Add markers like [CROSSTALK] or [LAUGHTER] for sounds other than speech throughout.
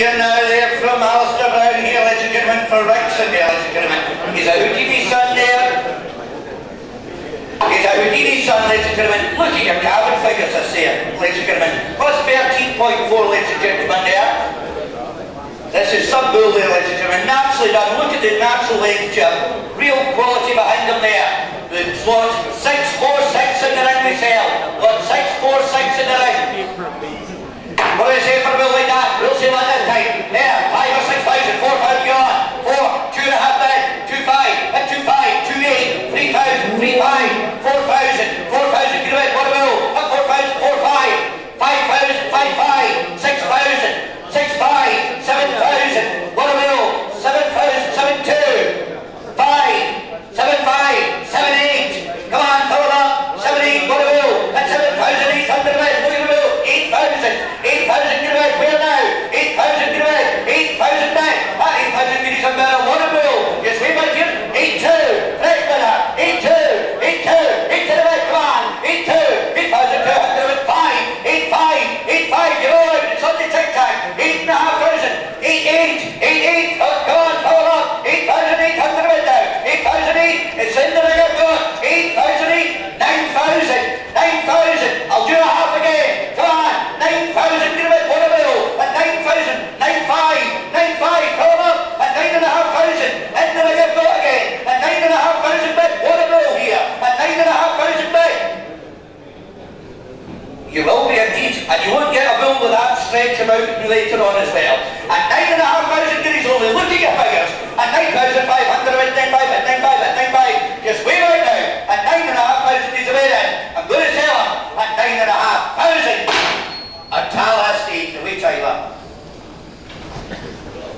here now there from Alistair Brown here, and gentlemen, for Wrexham there, ladies and gentlemen. He's a Houdini son there. He's a Houdini son, ladies and gentlemen. Look at your carbon figures, I say, ladies and gentlemen. Plus 13.4, ladies and gentlemen, there. This is some bull there, ladies and gentlemen. Naturally done. Look at the natural length, Jim. Real quality behind them there. The slot 646 in the ring we sell. Lot 646 in the ring. What do you say for bill There, five or six thousand, four thousand yard, four, two and a half bed, two five, and two five, two eight, three thousand, three five, four thousand, four thousand, get away, what a bill, and four thousand, four five, five thousand, five five, six thousand, six five, seven thousand, what a bill, seven thousand, seven two, five, seven five, seven eight, come on, throw it up, seven eight, what a bill, and seven thousand eight hundred, look at the bill, eight thousand, eight thousand, get away, where now, eight thousand, get away, eight thousand nine, ah, eight thousand, get some better, what a bill, yes, we might here, eight two, fresh better, eight two, eight two, eight to the right, come on, eight two, eight thousand two hundred and five, eight five, eight five, you're all right, it's on the tic-tac, eight and a half thousand, eight eight, eight eight, oh, come on, power up, eight thousand eight hundred right now, eight thousand eight, it's in the ring, I've got, eight thousand eight, nine thousand, nine thousand, I'll do a half again, come on, nine thousand, get a bit, what a bill, at nine thousand, nine five, nine five, come up, at nine and a half thousand, in the ring, I've got again, at nine and a half thousand bid, what a bill here, at nine and a half thousand bid. You will be indeed, and you won't get a bill with that stretch about later on as well. At nine and a half thousand guineas only, look at your figures. At nine thousand five hundred, at nine five, at nine five, at nine five. Just wait right now. At nine and a half thousand is away then. I'm going to sell him at nine and a half thousand. At Tallahassee, the way Tyler.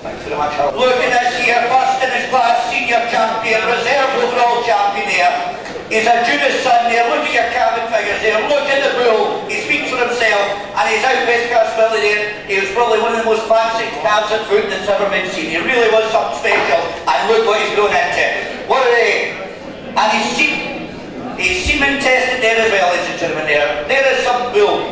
Thanks very much. Look at this here, first in his class, senior champion, reserve overall champion there. He's a Judas son there, look at your calving figures there, look at the bull, he speaks for himself, and he's out West Castle there. He was probably one of the most fancy calves at food that's ever been seen. He really was something special, and look what he's grown into. What are they? And he's semen, he's semen tested there as well, ladies and gentlemen there. There is some bull.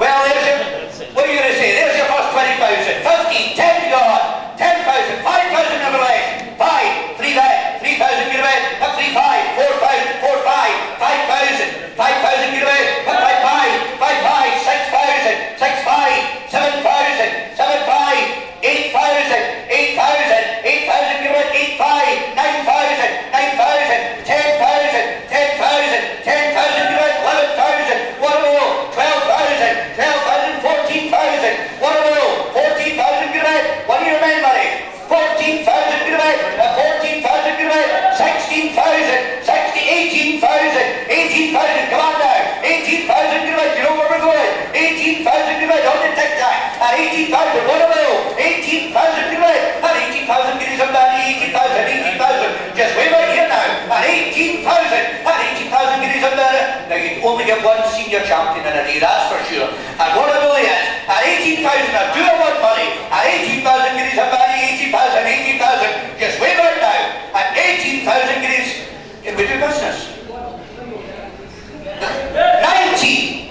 Well, there's your, what are you going to say? There's your first 20,000, 50, 10 yard, 10,000, 5,000 never less, 5, 3 bet, 3,000 get away, up 3, 5, 4, 5, 4, 5, 5,000, 5,000 get away, up 5, 5, 5, 5, 6,000, 6, 5, 7,000, 7, 5, 8,000, 8,000, 8,000 get away, 8, 5, 9,000, 9,000, 10,000, 10,000, 10,000 get away, 11,000, what a roll, 12,000, 12,000, 14,000, what a roll, 14,000 get away, what do you remain money? 14,000 get away, uh, 14,000 get away, 16,000, 60, 18,000, 18,000, come on now, 18,000 get away, you know where we're going, 18,000 get away, on the tic-tac, at 18,000, what a roll, 18,000 get away, at 18,000 get some money, 18,000, 18,000, just wait right here now, at 18,000, at 18,000 get some money, now you only get one senior champion in a day, that's for sure, and what a bill he is, at 18,000, I do I want money, at 18,000 get some money, 18,000, 18,000, just wait right now, at 18,000 guineas, can we do business? 90!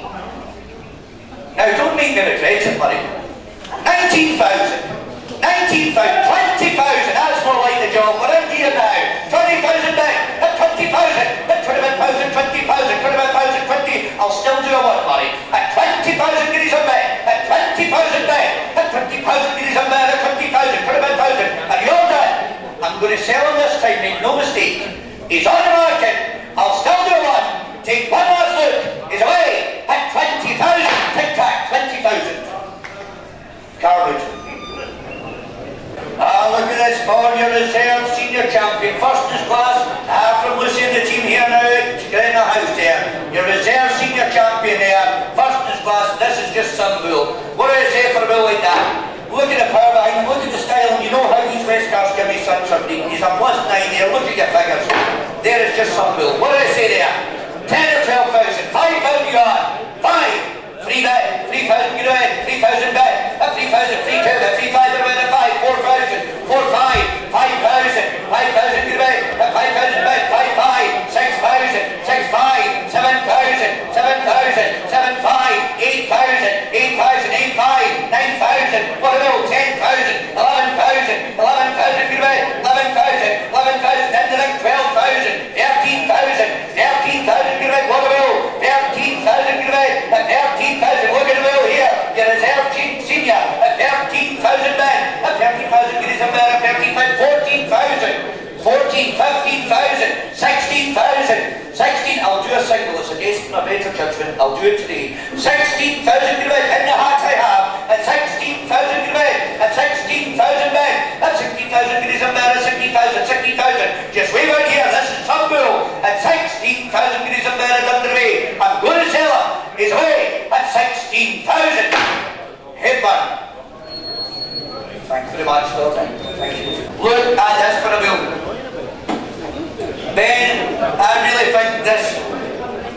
Now don't make me regret it, buddy. 19,000. 19,000. To sell him this time, make no mistake. He's on the market. I'll still do one. Take one last look. He's away. At 20,000. Tic-tac. 20,000. Carwood. Ah, look at this for your reserve senior champion, first in class, ah, from Lucy and the team here now, in the house there. Your reserve senior champion there, first class, this is just some bull. What do I say for a bull like that? Look at the power behind him, look at the style, you know how these West cars give me such a beat. He's a plus nine there, look at your figures. There is just some bull. What do I say there? 10 or 12,000, 5,000 yard, 5. Three bet, three thousand get away, three thousand bet, a three thousand, three two, a three five a five, four thousand, four five, five thousand, five thousand get away, a five thousand bet, five five, six thousand, six five, 7,000, what a 10,000, 11,000, 11,000 if you then the next 12,000, 14, 15,000, 16,000, 16, I'll do a single, it's against my better judgment, I'll do it today. 16,000 guineas in the heart I have, at 16,000 guineas, at 16,000 men, at 16,000 guineas a bear, at 16,000, 16,000, just wave out here, this is some bull, at 16,000 guineas a man bear underway, I'm going to sell it, he's away, at 16,000. Headband. Thanks very much, Phil. Thank you. Look at this for a bill then I really think this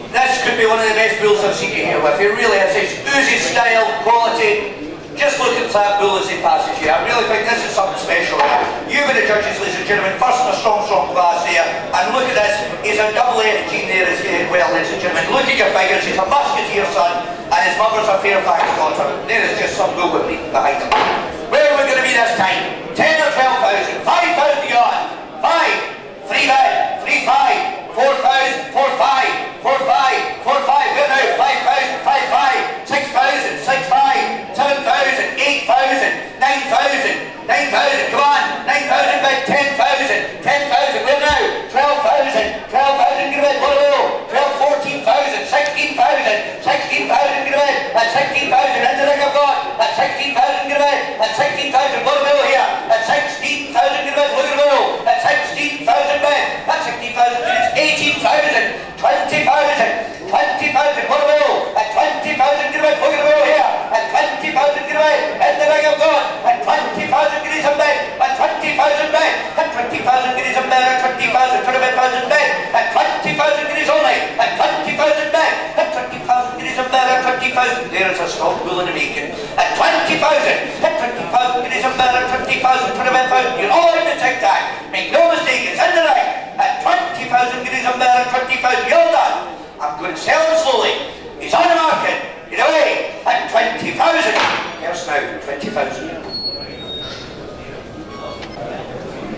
this could be one of the best bulls I've seen here with. It really is. It's oozes style, quality. Just look at that bull as he passes you. I really think this is something special. You've been the judges, ladies and gentlemen. First in a strong, strong class here. And look at this. He's a double FG there as well, ladies and gentlemen. Look at your figures. He's a musketeer son. And his mother's a Fairfax daughter. There is just some bull with me behind him. Where are we going to be this time? 10 or 12,000? 5,000 yards. 5? 3 16,000. 16,000 get away. At 16,000 in the ring of God. At 16,000 get away. At 16,000. Look at the here. At 16,000 get away. Look at the middle. At 16,000 men. At 16,000 it's 18,000. 20,000. 20,000. What a middle. 20,000 get away. Look at here. At 20,000 get away. In the ring of God. At 20,000 guineas a men. At 20,000 men. At 20,000 guineas a men. At 20,000. 25,000 men. At 20,000 guineas only. At 20,000 men. At 20,000 guineas a men. At 20,000. There's a strong bull in the making. At 20,000. At 20,000 guineas a men. At 20,000. 25,000. You're all in the tic-tac. Make no mistake. It's in the ring. At 20,000 guineas a man At 20,000. You're done. I'm going to sell slowly. He's on the market. Get away. At 20,000. Here's now. 20,000.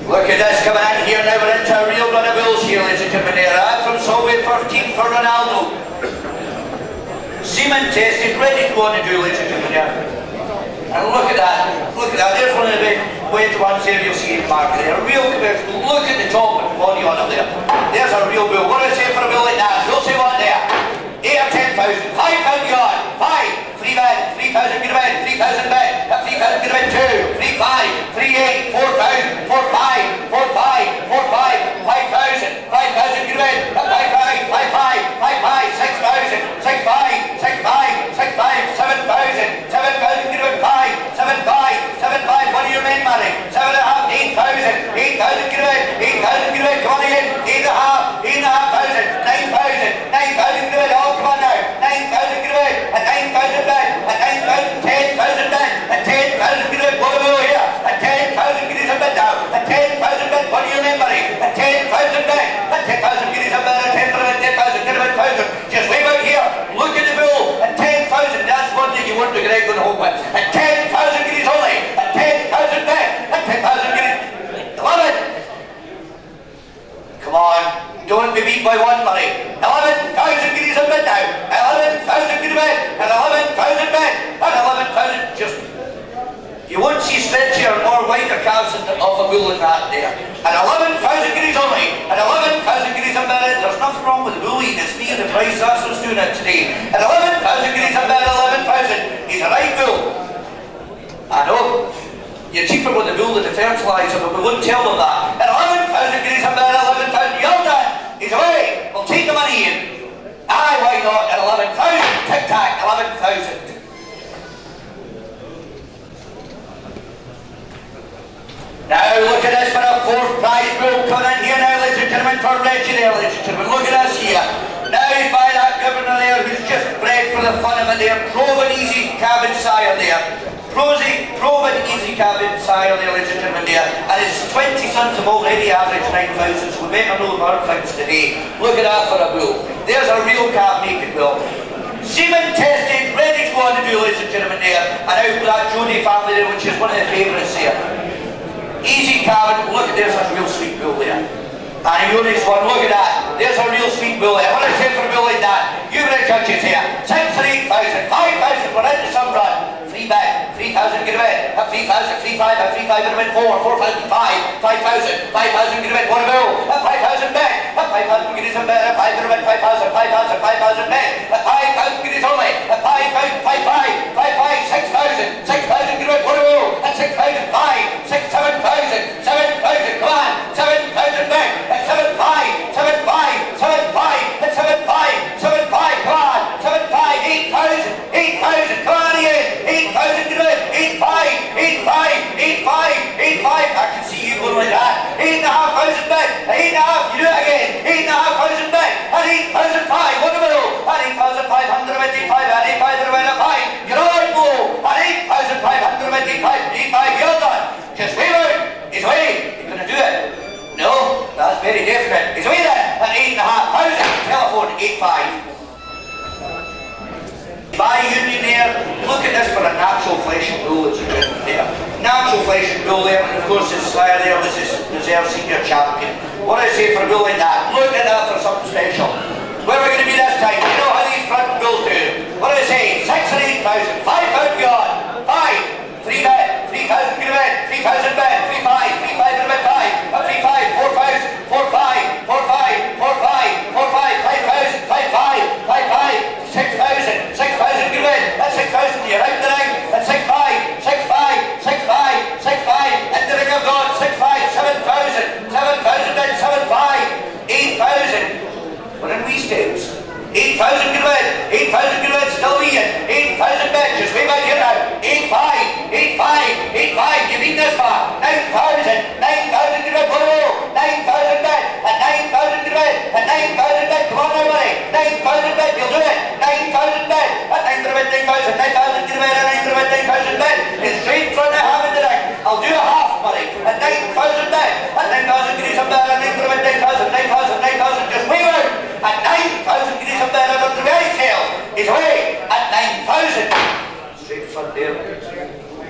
Look at this coming in here now. We're into a real run of bulls here, ladies and gentlemen. There, ad from Solway 14 for Ronaldo. Semen tested, ready to go on the do, ladies and gentlemen. And look at that. Look at that. There's one of the big weight ones there you'll see in market. A real commercial. Look at the top and body on it there. There's a real bull. What do I say for a bull like that? You'll say what there? 8 or 10,000. 5,000 yard. 5. 3 bed. 3,000 get a bed. 3,000 bed. Uh, 3,000 get a bed. 2. 3 5. 3 8. 4,000. 4 5. 4 5. 4 5. 5,000. 5,000 get a bed. Uh, 5 5. 5 5. 5 5. 6,000. 6 5. 6 5. 6 5. 7,000. 7,000 get a bed. 5. 7 5. 7 5. What do you mean, money? 7 and a half. 8,000. 8,000 get 8,000 get a bed. Come on again. 8 and a half. 8 and a half thousand. 9,000. 9,000 get a bed. Oh, come on now. 9,000 get a 9,000 bed. At 9,000. 10,000 bed. At 10,000 get a bed. What do we do here? At 10,000 get a bed down. At 10,000 bed. What do you mean, money? At 10,000 bed. At 10,000 get a bed. At 10,000. 10,000 get a bed. 1,000. Just wave out here. Look at the bill. At 10,000. That's one thing you want to get going home with. At 10,000 guineas only. At 10,000 bed. At 10,000 guineas. 11. Come on. Don't be beat by one money. 11,000 guineas a bed now. 11,000 guineas a bed. And 11,000 bed. And 11,000 just... You won't see stretchier or whiter calves of a bull than that there. And 11,000 guineas only. And 11,000 guineas a bed. There's nothing wrong with the bull eating. It's me and the price. That's what's doing it today. And 11,000 guineas a bed. 11,000. He's a right bull. I know. You're cheaper with the bull than the fertilizer, but we wouldn't tell them that. At 11,000 guineas a bed, 11,000, you're done. He's away. We'll take the money in. Aye, why not? At 11,000, tic-tac, 11,000. Now look at this for a fourth prize bull coming in here now, ladies and gentlemen, for Reggie there, ladies and gentlemen. Look at us here. Now he's by that governor there who's just bred for the fun of it there. Proven easy calving sire there. Prosy, proven easy calving and gentlemen there. And his 20 sons have already averaged 9,000, so we better know our things today. Look at that for a bull. There's a real cab naked bull. Semen tested, ready to go on the do, ladies and gentlemen there. And out for that Jody family there, which is one of the favourites here. Easy calving, look at there's a real sweet bull there. And you one, look at that. There's a real sweet bull there. What do I for a bull like that? You better judges here. Six or eight thousand, five thousand, we're into some run. Three 3,000, get away. At 3,000, 3,500, at 3,500, get away. 4, 4,000, 5, 5,000, 5,000, get away. One go. At 5,000 back. At 5,000, get some better. 500, 5,000, 5,000, 5,000 back. At 5,000, get his only. At 5,000, 5,500, 5,500, 6,000, 6,000, get away. One go. At 6,000, 5, 6, 7,000, 7,000, come on. 7,000 back. At 7,500, 7,500, 7,500, at 7,500, 7,500, come on. 7,500, 8,000, 8,000, come on. 8,000, get away. 8,500, 8,500, 8,500, 8,500. I can see you going like that. 8,500 back. 8,500, you do it again. 8,500 back. At 8,500, what do we do? At 8,500, 85, at 8,500, at 5. You're right, go. At 8,500, 85, 85, you're done. Just wave out. He's away. You're going to do it. No, that's very different. He's away then. At 8,500, telephone 85. By union there, look at this for a natural and bull that's a there. Natural and bull there, and of course slayer there was his reserve senior champion. What do I say for a like that? Look at that for something special. Where are we going to be this time? You know how these front bulls do. What do I say? Six and eight thousand. Five out beyond. Five. Three bed. Three thousand get bed. Three thousand bed. Three five. Three five get bed. Five. A three five. Four thousand. Four five. Four five. Four five. Four five. Five thousand. Five five. Five five. Six thousand. Six thousand get bed. That's six thousand. You're out the ring. That's six five. Six five. Six five. Six five. In the ring of God. Six five. Seven thousand. Seven thousand. Then seven five. Eight thousand. We're in wee steps. 8,000 get red, 8,000 get red, still weeing, 8,000 bed, just way back here now, 8,500, 8,500, 8,500, you've been this far, 9,000, 9,000 get red, put 9,000 bed, at 9,000 get red, at 9,000 bed, come on now money, 9,000 bed, you'll do it, 9,000 bed, at 9,000 bed, 9,000, 9,000 get red, at 9,000 bed, 9,000 it's straight in front of having the I'll do a half money, at 9,000 bed, at 9,000 get some bed, at 9,000 bed, 9,000, 9,000, 9,000, just at 9,000 get some bed, out of the at 9,000, straight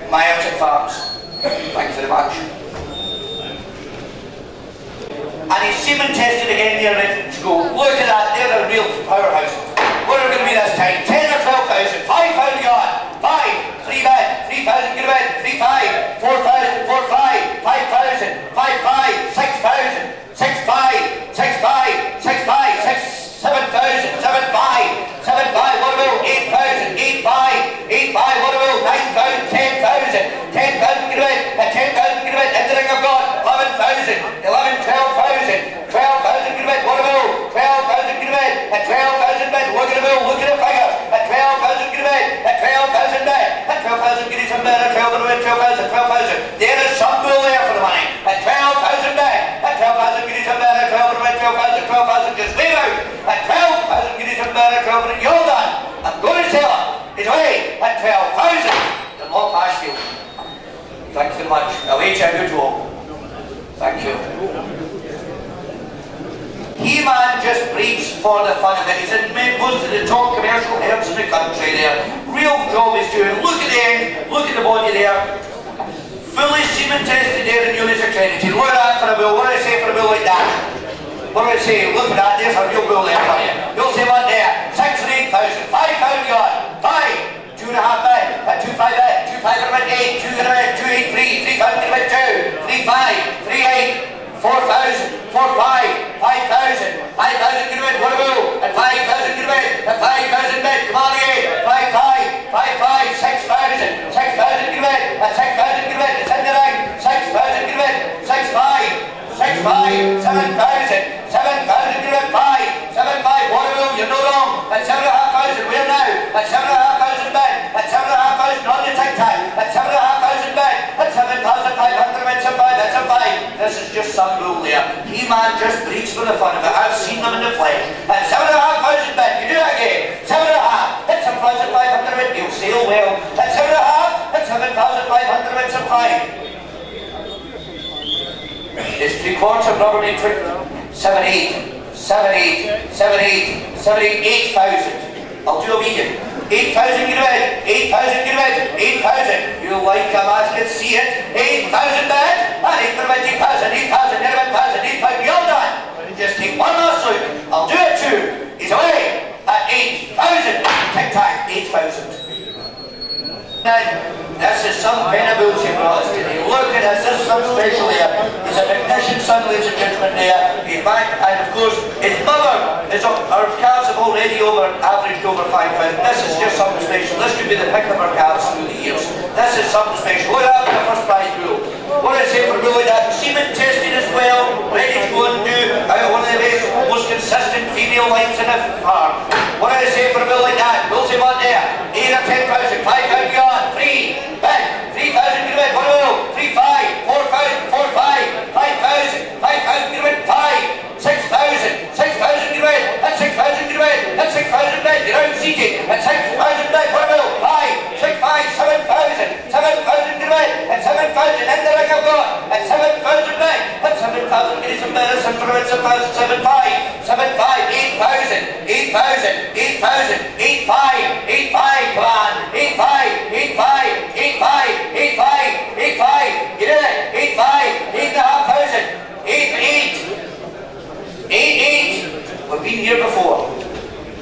my Farms, thank you very much. And he's semen tested again there in school. Look at that, they're a real powerhouse. What are we going to be this time? 10 or 12,000, 5,000 yard, 5, 3 bed, 3,000 get a bed, 3, 5, 4,000, 4, 5, 5,000, 5, 5, 6,000, 6, 5, 6, 5, 6, 5, 6, 7,000, 7, 5, 7, 5, what about 8,000, 8, 5, 8, 5, what about 9,000, 10,000, 10,000 get a bed, 10,000 get a bed, in the ring of God, 11,000, 11, 12,000, 12,000 get a bed, what about 12,000 get a bed, at 12,000 bed, look at the bill, look at the figure, at 12,000 get a bed, at 12,000 bed, at 12,000 get some bed, at 12,000 12,000, 12,000, there is some bill there for the money, at 12,000 bed, at 12,000 get some bed, at 12,000 12,000, 12,000, just leave out, at 12,000 get some bed, at 12,000, you're done, I'm going to tell him, he's away, at 12,000, the Long Ashfield. Thanks very much, away to a good walk. Thank you. He-Man just breeds for the fun of it. He's in most of the top commercial herds in the country there. Real job he's doing. Look at the end, look at the body there. Fully semen tested there and units accredited. Look at that for a bull. What do I say for a bull like that? What do I say? Look at that, there's a real bull there for you. You'll say what there? Six and eight thousand, five thousand yard, five, two and a half bed, a two five bed, two five and a bed, eight, two and a bed, two eight three, three thousand and a bed, two, three five, three eight, four five, five man just breeds for the fun of it. I've seen them in the flesh. At seven and a half thousand bid, you do that again. Seven and a half, it's a thousand five hundred, you'll sail well. At seven and a half, it's seven thousand five hundred, it's a five. It's three quarters, quarter rubber in seven eight, seven eight, seven eight, seven eight, eight thousand. I'll do a medium. 8,000 you read, 8,000 you read, 8,000. You like a man see it. 8,000 bad, and 8,000, 8,000, 8,000 might be all done. Just take one last look. I'll do it too. He's away at 8,000. Tic tac, 8,000. Now, this is some kind of bullshit brothers. Look at this, there's some special here. He's an technician son, ladies and gentlemen, there. He's back, and of course, his mother is up. Her calves have already over averaged over 5,000. This is just something special. This could be the pick of her calves through the years. This is something special. Look at that for first prize rule. What I say for like that, semen tested as well, ready to go and do out one of the best, most consistent female lines in the farm. What I say for a bull like that, we'll say one there, 8 or 10,000, 5,000 beyond, 3, Back, 3,000 given, 1 0, 3, 5, 4,000, 4, 5, 5,000, 5,000 given, 5, 6,000, 6,000 given, and 6,000 given, and 6,000 bed, you're out seated, and 6,000 bed, 1 0, 5, 6, 5, 7,000, 7,000 given, and 7,000 in the ring of God, and 7,000 bed, and 7,000 given, some better, some for it, 7,000, 7, 5, 7, 5, 8,000, 8,000, 8,000, 8, 5, 8, 5, come on, 8, 5, 8, 5, 8, 5, 8, 5, 8, 5, get it, 8, 5, 8 and a half thousand, 8, 8, 8, 8, we've been here before.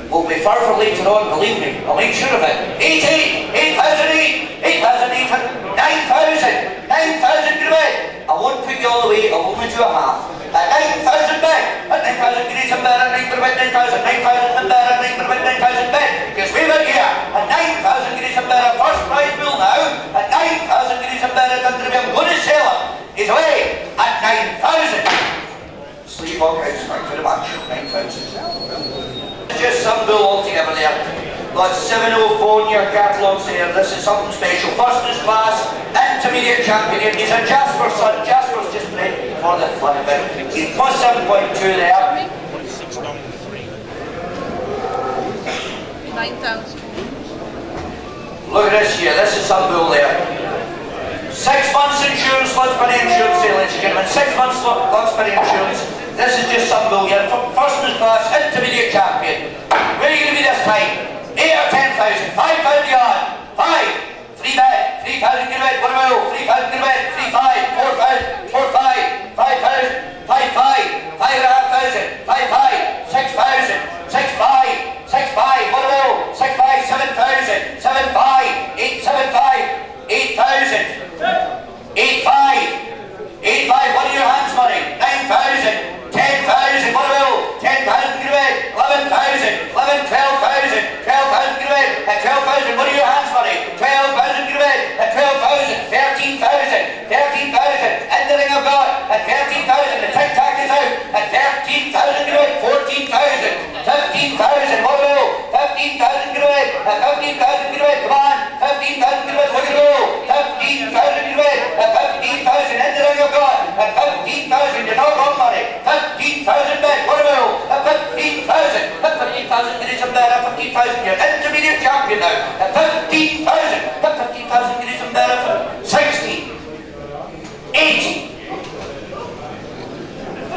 We'll be far from later on, believe me. I'll make sure of it. 8, 8, 8,008, 8,008, 9,000, 9,000 get. I won't put you all the way, I'll only do a half. At 9,000 back, at 9,000 degrees and better, 9 for 9,000, 9,000 and better, 9 for about 9,000 back. Because we've got here, at 9,000 degrees and better, first prize bull now, at 9,000 degrees and better, done to be, I'm going to sell him. He's away at 9,000. Sleepwalk out, thank you very much, 9,000 just some bull altogether there. Got 704 in your catalogues there. This is something special. First in class, intermediate champion here. He's a Jasper son. Jasper's just ready for the fun of it. He's plus 7.2 there. 9,000. Look at this here. This is some bull there. Six months insurance, the insurance, ladies and gentlemen. Six months, for insurance. This is just some bull here. First in class, intermediate champion. Where are you going to be this time? 8 or 10,000, 5,000 yard, 5, 3 bed, 3,000 get away, 1 mile, 3,000 get away, 3, 5, 4,000, 4, 5, 5,000, 5, 5, 5 and a half thousand, 5, 5, 6,000, 6, 5, 6, 5, 1 mile, 6, 5, 7,000, 7, 5, 8, 7, 5, 8,000, 8, 5, 8, 5, what are your hands money? 9,000, 10,000, what about 10,000 grid, 11,000, 11, 12,000, 12,000 grid, at 12,000, what are your hands money? 12,000 grid, at 12,000, 13,000, 13,000, in the ring of God, at 13,000, the tic tac is out, at 13,000 grid, 14,000, 15,000, what about 15,000 grid, at 15,000 grid, come on, 15,000 grid, look at go, 15,000 grid, at 15,000, in the ring of 15,000, you're not wrong money, 15,000 back, what about a 15,000? A 15,000 guineas a better, 15,000 you're intermediate champion now. A 15,000, a 15,000 guineas a better, 60, 80.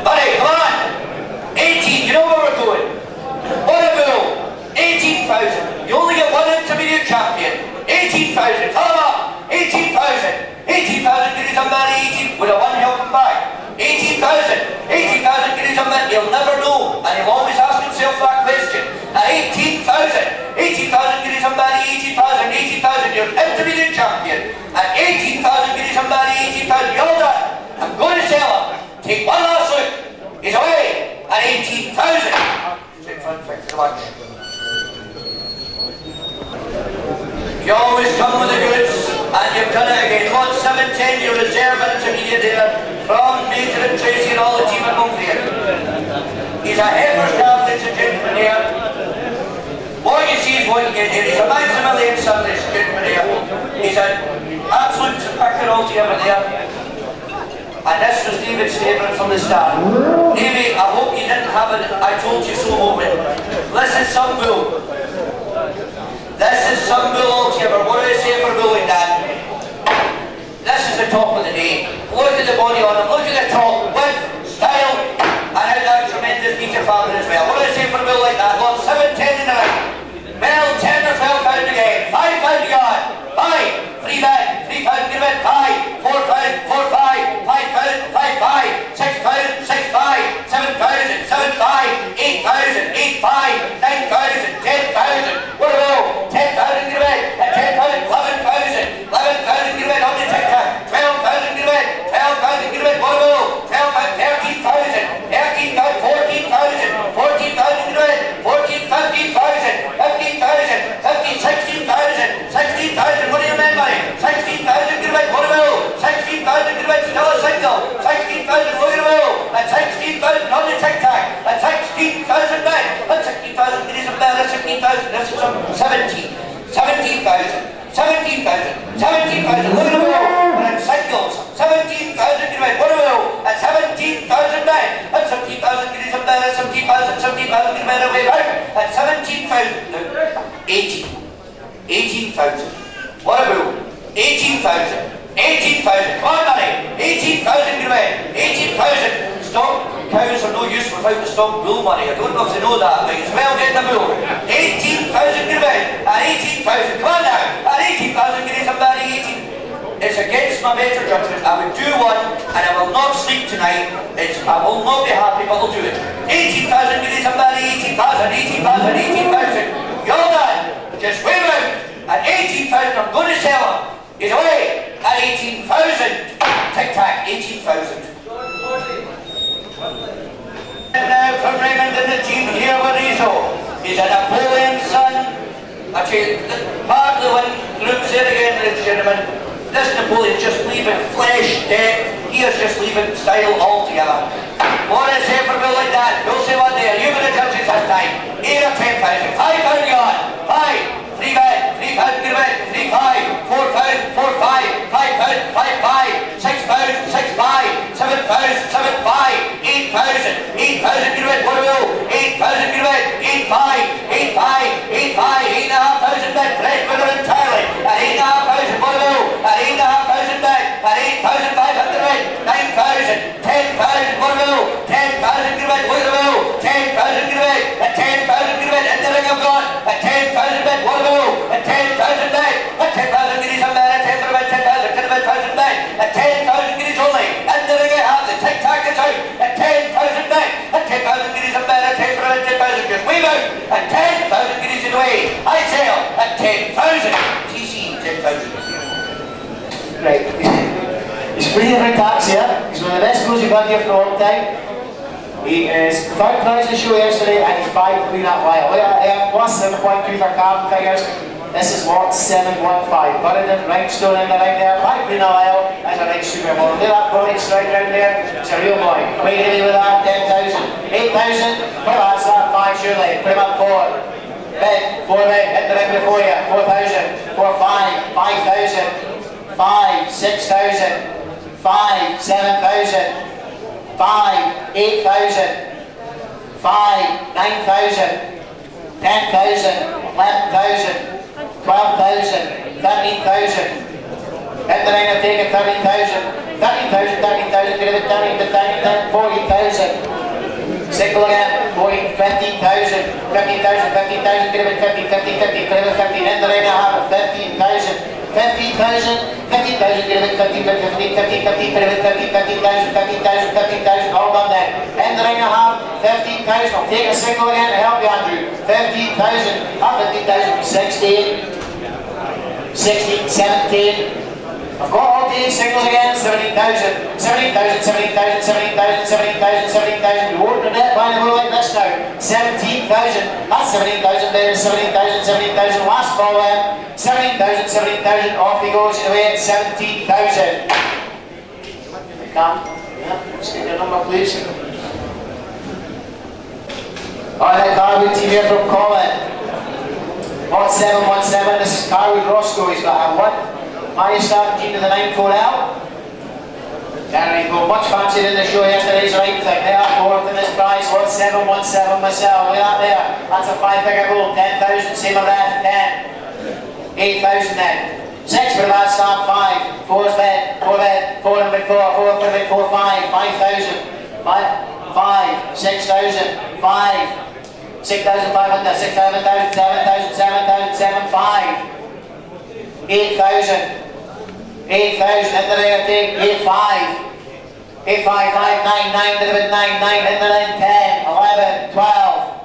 Buddy, come on. 18, you know where we're going. About 18,000? You only get one intermediate champion. 18,000, follow up. 18,000. 18,000 guineas a better, 18, with a one helping back. 18,000. 18,000 guineas a minute. He'll never know. And he'll always ask himself that question. At 18,000. 18,000 guineas a minute. 18,000. 18,000. You're intermediate champion. At 18,000 an from Major and all the team at Mumford. He's a heifer's calf, ladies and gentlemen here. What you see is what you get here. He's a Maximilian son, ladies and gentlemen here. He's an absolute picker altogether there. And this was David's favourite from the start. David, I hope you didn't have it, I told you so moment. Listen, some bull. This is some bull altogether. What do I say for bulling, Dan? This is the top of the day. Look at the body on him. Look at the top. Width, style, and how that tremendous feature father as well. What do I say for a bull like that? Well, 7, 10 in the. Well, 10 or 12 pound again. 5 pound yard. 5. 3 bed. 3 pound give it. 5. 4 pound. 4 5. 5 pound. 5 5. 6 pound. 6 5. 7 thousand. 7 5. 8 thousand. 8 5. 9 thousand. 10 thousand. 16,000 single, 16,000 women oil, and 16,000 on the tic tac, and 16,000 men, and 16,000 ladies and men, and 16,000, this 17, 17,000, 17,000, 17,000 women oil, and singles, 17,000 women oil, and 17,000 men, and 17,000 ladies and men, and 17,000, 17,000 men. Away back, and 17,000, no, 18, 18,000, what about 18,000? 18,000. One Stock cows are no use without the stock bull money. I don't know if they know that, but it's well getting the bull. 18,000 give away. At 18,000. Come on now. At 18,000 give somebody 18. It's against my better judgment. I would do one and I will not sleep tonight. It's, I will not be happy, but I'll do it. 18,000 give somebody 18,000, 18,000, 18,000. You're done. Just wait out. At 18,000 I'm going to sell them. Get away! At 18,000! Tic tac, 18,000. And now from Raymond and the team here, Marizo. He's a Napoleon son. Actually, partly one Luke's here again, ladies and gentlemen, this Napoleon just leaving flesh, dead. He is just leaving style altogether. What is it for me like that? We'll see one there. You were the judges last time. 8 or 10,000. 5,000 yard. 5 three five, three five, three five, three five, four five, four five, five five, five five, six five, six five, seven five, seven five, eight thousand, eight thousand, three five, what do you? Eight thousand, three five, eight five, eight five, eight five, eight and a half thousand back, flash brother entirely, and eight and a half thousand, what do you? And eight and a half thousand back, and eight thousand five hundred, nine thousand, ten thousand, what do you? Ten thousand, three ten thousand. 10,000, just wave out, a 10,000 guineas in way, I sell at 10,000, TC 10,000. Right. He's free of tax here. He's one of the best clothes you've had here for a long time. He is third prize the show yesterday and he's by clean up while. Look at that, plus 7.2 for carbon figures. This is what 715. Burridon, Rhinestone in the ring there. By clean up. That's a nice super model. At that body strike round there. It's a real boy. Quite heavy with that. 10,000. 8,000. Well, that's that. Five surely. Put him up four. Bed. Four bed. Hit the ring before you. 4,000. Four, five. 5,000. Five. 6,000. Five. 7,000 five, eight thousand, five, nine thousand, ten thousand, eleven thousand, twelve thousand, thirteen thousand. At the nine, take it thirteen thousand, thirteen thousand, thirteen thousand, get it thirteen to thirteen, forty thousand. Single again, 40, 15,000, 15,000, 15,000, get it 15, 15, 15, get it 15, in the ring I have 15,000. 50,000, 50,000, give it 50, 50, 50, 50, 50, 50,000, 50,000, 50,000, all done there. End the ring have, 15,000, I'll take a single again to help you Andrew. 15,000, up 50,000, 16, 16, 17, I've got all day singles again, 17,000, 17,000, 17,000, 17,000, 17,000, 17,000. You the net by the way like this now. 17,000. That's 17,000 there, 17,000, 17,000. Last ball then. 17,000, 17,000. Off he goes away at 17,000. Come. Yeah, get your number please. Alright, Carwood team here from Colin. 1717, this is Carwood Roscoe, he's got a one. Highest starting to the 9-4 out. Can't go much fancier than the show yesterday's right thing. They are fourth in this prize, worth 717 myself. Look at that there. That's a five figure goal. 10,000, same of that, 10. 8,000 then. Six for the last start, five. Four's bed, four bed, four bid four, four for the four, five. 5,000. Five, five, 6,000, five. 6,500, 6,000, 7,000, 7,000, 7,000, 7, 5. 8,000. 8,000 in the rear take, 8,5. 8, 5, 5, 9, 9, little bit 9, 9, in the 10, 11, 12.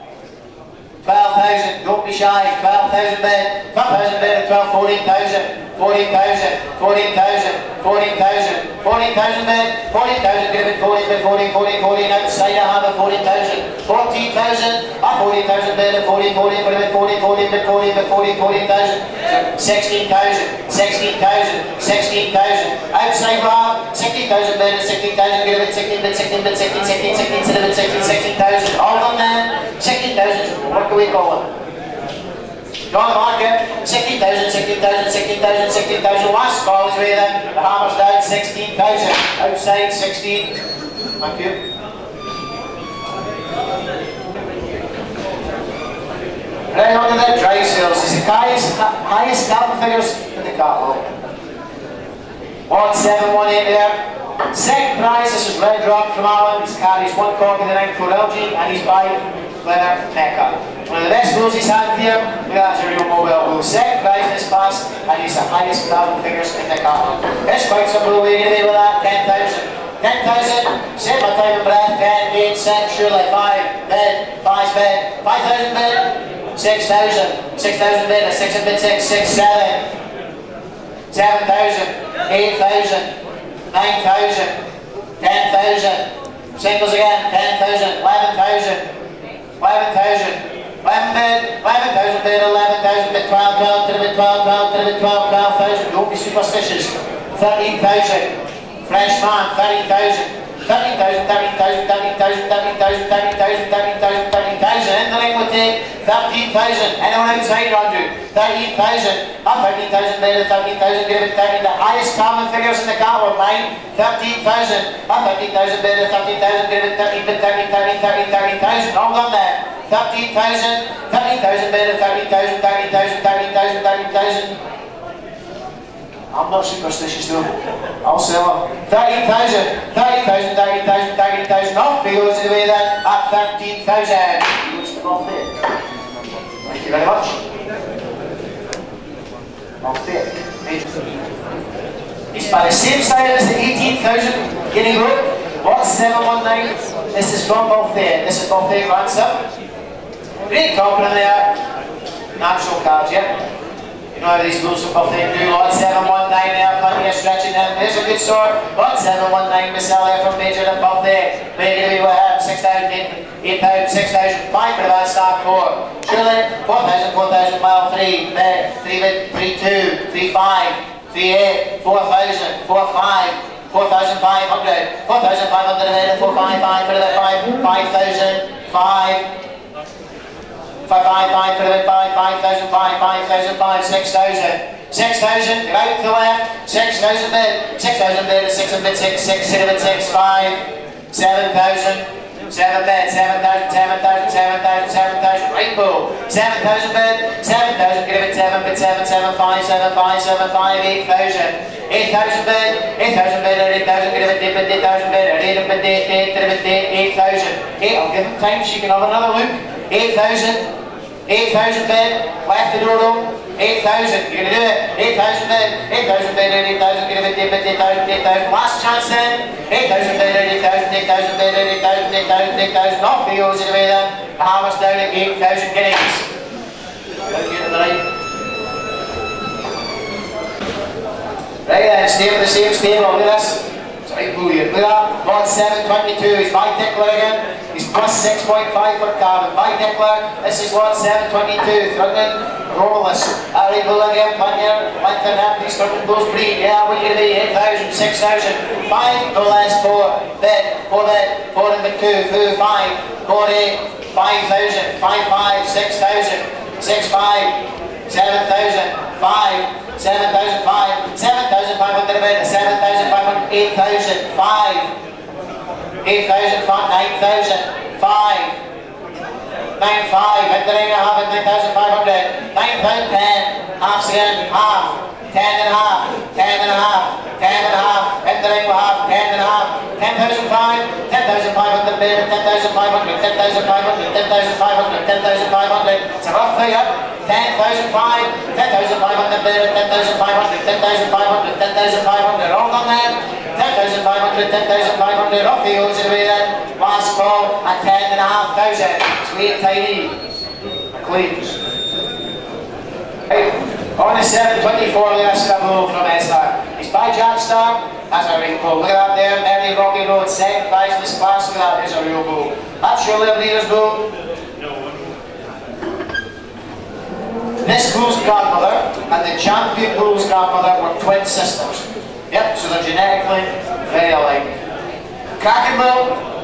12,000, don't be shy, 12,000 bed, 12,000 bed, 12, 14,000. 14,000, 14,000, 14,000, 14,000 bed, 40,000, give it 40, bid 40, 40, 40, outside a 40,000, 14,000, a 40,000 bed, 40, 40, put it 40, 40, bid 40, bid 40, 40,000, 16,000, 16,000, 16,000, outside Rob, 16,000 bed, 16,000, give it 16, bid 16, bid 16, 16, 16, 16, 16,000, all of them then, 16,000, what we them? John Market, 60,000, 60,000, 60,000, 60,000. Last call is way then. The hammer's down, 16,000. Outside, 16. Thank you. Right to the dry sales. It's the highest, highest carbon figures in the catalogue. 1718 there. Second prize, this is Red Rock from Ireland. He's carries one copy of the 94 LG and he's by Leonard Mecca. One of the best bulls he's had here, that's a real mobile bull. Second prize in this class and he's the highest carbon figures in the car. It's quite simple, we're going with that, 10,000. 10,000, set my time and breath, 10, 8, 6, surely, 5, bid, 5 bid, 5,000 bid, 6,000, 6,000 bid, 6 bid, 6, 6, 7, 7,000, 8,000, 9,000, 10,000, singles again, 10,000, 11,000, 11,000, 11,000 bid, 11,000 bid, 12, 12, 12,000, don't be superstitious, 13,000, French man, 13,000, 13,000, 13,000, 13,000, 13,000, 13,000, 13,000, it, 13,000. Anyone outside, Andrew? 13,000. Up 13,000, better 13,000, give it 13. The highest common figures in the car were mine, 13,000. Up 13,000, better 13,000, give it 13, 13, 13, 13, 13,000. All done there. 13,000, 13,000, better 13,000, 13,000, 13,000, 13,000. I'm not superstitious though. I'll sell it. 13,000, 30,000, 30,000, 30,000. Off he goes away then at 13,000. Off it. Thank you very much. Off it. He's by the same side as the 18,000 Guinea Road. What's 719? This is from Buffet. This is Buffet Ransom. Great compliment there. Natural cards, yeah. You know these rules are both they do. Lot 719 there, plenty of stretching him. There's a good sort. Lot 719, Miss Elliot from Major and above there. Maybe we will have 6,000, 8,000, 6,000, 5 for best start 4. Surely, 4,000, 4,000, mile 3, bed, 3 bid, 3 2, 3 5, 3 8, 4,000, 4 5. 4,500, 4,500 a minute, 455 for the 5, 5,000, 5, Five, five, five, put it five, five thousand, five, five thousand, five, six thousand, six thousand, right to the left, six thousand bid, six thousand bid, six and bid, six, six, seven, six, five, seven thousand, seven bid, seven thousand, seven thousand, seven thousand, seven thousand, bull, seven thousand bid, seven thousand, give it seven bid, seven, seven, five, seven, five, seven, five, eight thousand, eight thousand bid, eight thousand bid, eight thousand, give it eight bid, eight thousand bid, eight bid, eight, eight, eight, thousand, eight, I'll give him time so you can have another look, eight thousand, 8,000 bid, left the door open, 8,000, you're going to do it, 8,000 bid, 8,000 bid, 8,000, get a bit, 8,000, 8,000, last chance then, 8,000 bid, 8,000, 8,000 bid, 8,000, 8,000, 8,000, off he goes away then, the hammer's down at 8,000 guineas. Right then, stay with the same stable, look at this. Right, brilliant. Look at that. Lot 722. He's by Dickler again. He's plus 6.5 for Carbon. By Dickler. This is lot 722. Thrugging. Romulus. Harry Bull again. Panier. Lincoln Anthony. Sturgeon Bulls Breed. Yeah, what you going to be? 8,000, 6,000. 5. No last 4. Bid. 4 bid. 4 and bid 2. 4, 5. 4, 8. 5,000. 5, 5. 6,000. 6, 5. 7,005, 7,005, 7,500, 7,500, 8,005, 8,005, Nine five at the nine and a half at nine thousand five hundred. Nine five ten. Half again. Half. Ten and a half. Ten and a half. Ten and a half. At the nine and a half. Ten and a half. Ten thousand five. Ten thousand five hundred. Ten thousand five hundred. Ten thousand five hundred. Ten thousand five hundred. Ten thousand five hundred. So roughly up. Ten thousand five. Ten thousand five hundred. Ten thousand five hundred. Ten thousand five hundred. Ten thousand five hundred. All on there. Ten thousand five hundred. Ten thousand five hundred. Off he goes away there last call at 10 and a half thousand, sweet tidy, McLean's. Right. On the 724 there, Stablo from SR. He's by Jack Star. That's a real goal. Look at that there, Merry Rocky Road, second prize in this class. Look at that, there's a real goal. That's surely a leader's goal. This bull's grandmother and the champion bull's grandmother were twin sisters. Yep, so they're genetically very alike. Cracking bull.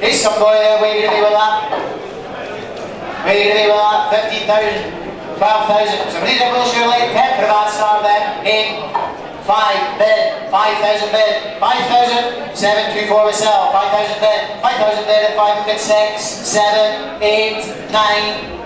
He's some boy there, going to be with that? Going to be with that? 15,000. 12,000. So reasonable surely, 10 for that star then, in 5 bid, 5,000 bid, 5,000, 7, 2, 4 we sell, 5,000 bid, 5,000 bid at 5 bid, 6, 7, 8, 9,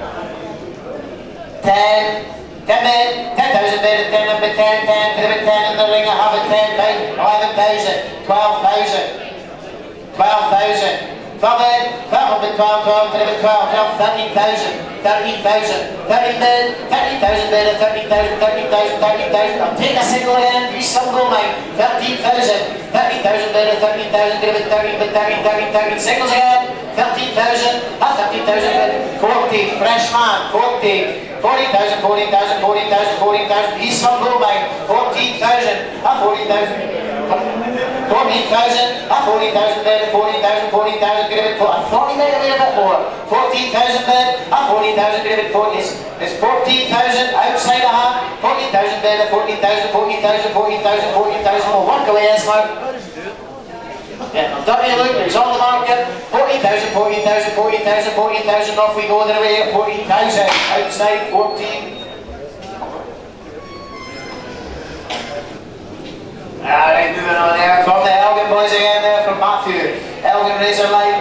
10, 10 10 men, 10,000 bid, 10 and bid 10, 10, bid a bid 10 in the ring, I have a 10, 11,000, 12,000, 12,000. Vangen, 512, 30.000. 13,000, 13,000, 30.000, 30.000, 30.000, 30.000, 30.000, 30.000, 13,000, 13,000, 13,000, 13,000, 13,000, 13,000, 30.000, 30.000, 30.000, 13,000, 30.000, 13,000, 14, fresh 30.000, 14, 30.000, 30.000, 30.000, 30.000, 30.000, is van Goldmijn, 14,000, 40,000, 40,000, 40,000, 40,000, 40,000, did it for, more. 14,000 bid, and 14,000 bid at 14. It's 14,000 outside the half, 14,000 bid 14,000, 14,000, 14,000, 14,000. We'll work away as now. Yeah, I'm done look, there's 14,000, 14,000, 14,000, 14,000, off we go, er weer. 14,000, outside, 14. Uh, Alright, moving on there from the Elgin boys again there from Matthew. Elgin Razor Light